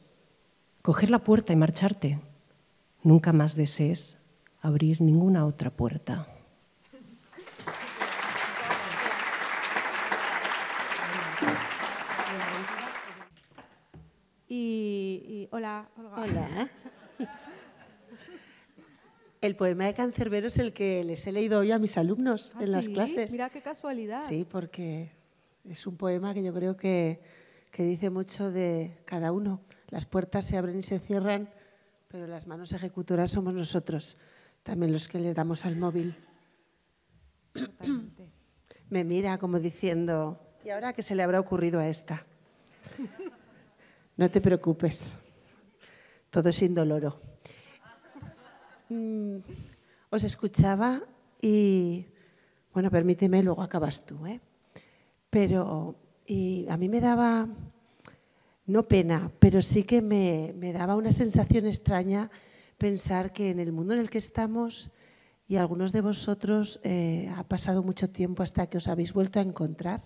coger la puerta y marcharte. Nunca más desees abrir ninguna otra puerta. Y, hola, Hola. El poema de Cancerbero es el que les he leído hoy a mis alumnos ¿Ah, en las sí? clases. Mira qué casualidad. Sí, porque es un poema que yo creo que, que dice mucho de cada uno. Las puertas se abren y se cierran, pero las manos ejecutoras somos nosotros, también los que le damos al móvil. Me mira como diciendo, ¿y ahora qué se le habrá ocurrido a esta? No te preocupes, todo es indoloro. Mm, os escuchaba y, bueno, permíteme, luego acabas tú, ¿eh? Pero y a mí me daba no pena, pero sí que me, daba una sensación extraña pensar que en el mundo en el que estamos y algunos de vosotros eh, ha pasado mucho tiempo hasta que os habéis vuelto a encontrar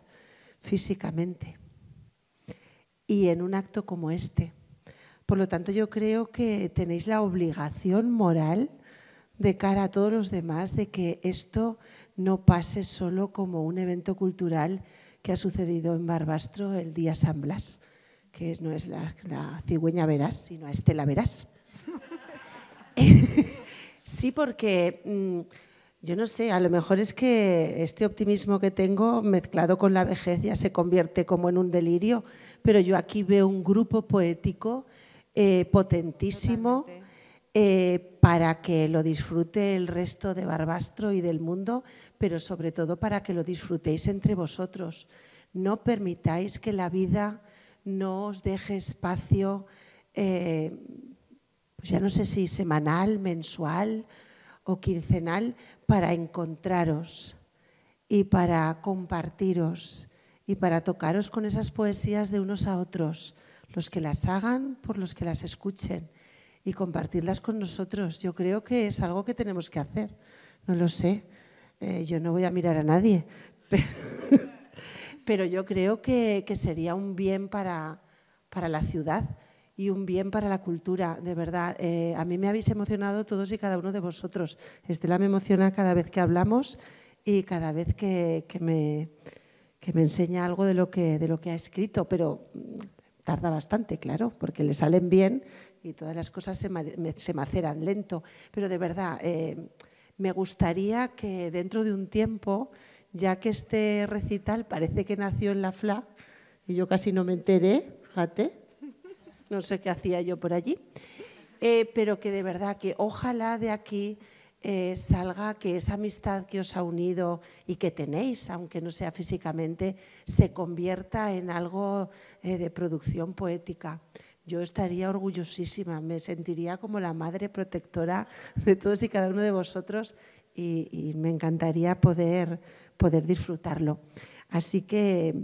físicamente y en un acto como este. Por lo tanto, yo creo que tenéis la obligación moral de cara a todos los demás de que esto no pase solo como un evento cultural que ha sucedido en Barbastro el día San Blas que no es la, cigüeña Verás, sino Estela Verás. sí, porque mm, Yo no sé, a lo mejor es que este optimismo que tengo mezclado con la vejez ya se convierte como en un delirio, pero yo aquí veo un grupo poético eh, potentísimo eh, para que lo disfrute el resto de Barbastro y del mundo, pero sobre todo para que lo disfrutéis entre vosotros. No permitáis que la vida no os deje espacio, eh, pues ya no sé si semanal, mensual o quincenal, para encontraros y para compartiros y para tocaros con esas poesías de unos a otros, los que las hagan por los que las escuchen y compartirlas con nosotros. Yo creo que es algo que tenemos que hacer. No lo sé, eh, yo no voy a mirar a nadie, yo creo que, sería un bien para, para la ciudad y un bien para la cultura, de verdad. Eh, a mí me habéis emocionado todos y cada uno de vosotros. Estela me emociona cada vez que hablamos y cada vez que, me, me enseña algo de lo, que, de lo que ha escrito, pero mm, tarda bastante, claro, porque le salen bien y todas las cosas se, se maceran lento. Pero de verdad, eh, me gustaría que dentro de un tiempo, ya que este recital parece que nació en la FLA, y yo casi no me enteré, fíjate, no sé qué hacía yo por allí, eh, pero que de verdad que ojalá de aquí eh, salga que esa amistad que os ha unido y que tenéis, aunque no sea físicamente, se convierta en algo eh, de producción poética. Yo estaría orgullosísima, me sentiría como la madre protectora de todos y cada uno de vosotros y, y me encantaría poder, poder disfrutarlo. Así que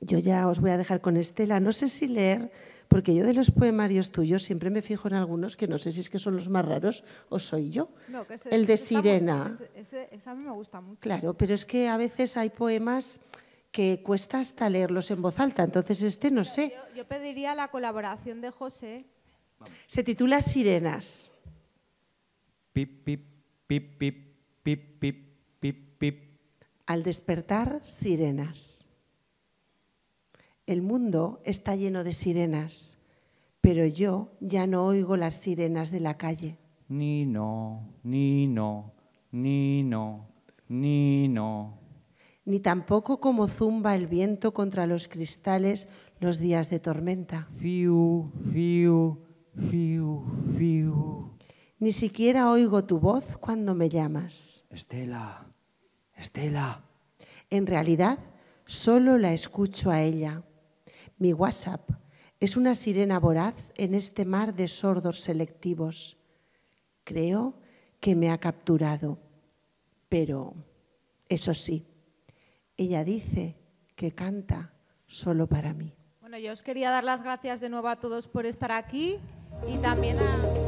yo ya os voy a dejar con Estela. No sé si leer porque yo de los poemarios tuyos siempre me fijo en algunos que no sé si es que son los más raros o soy yo. el de Sirena. ese, a mí me gusta mucho. Claro, pero es que a veces hay poemas que cuesta hasta leerlos en voz alta, entonces este no sé. Yo, pediría la colaboración de José. Se titula Sirenas. Pip, pip, pip, pip, pip, pip, pip, pip. Al despertar, sirenas. El mundo está lleno de sirenas, pero yo ya no oigo las sirenas de la calle. Ni no, ni no, ni no, ni no. Ni tampoco como zumba el viento contra los cristales los días de tormenta. Fiu, fiu, fiu, fiu. Ni siquiera oigo tu voz cuando me llamas. Estela, Estela. En realidad, solo la escucho a ella mi WhatsApp es una sirena voraz en este mar de sordos selectivos. Creo que me ha capturado, pero eso sí, ella dice que canta solo para mí. Bueno, yo os quería dar las gracias de nuevo a todos por estar aquí y también a...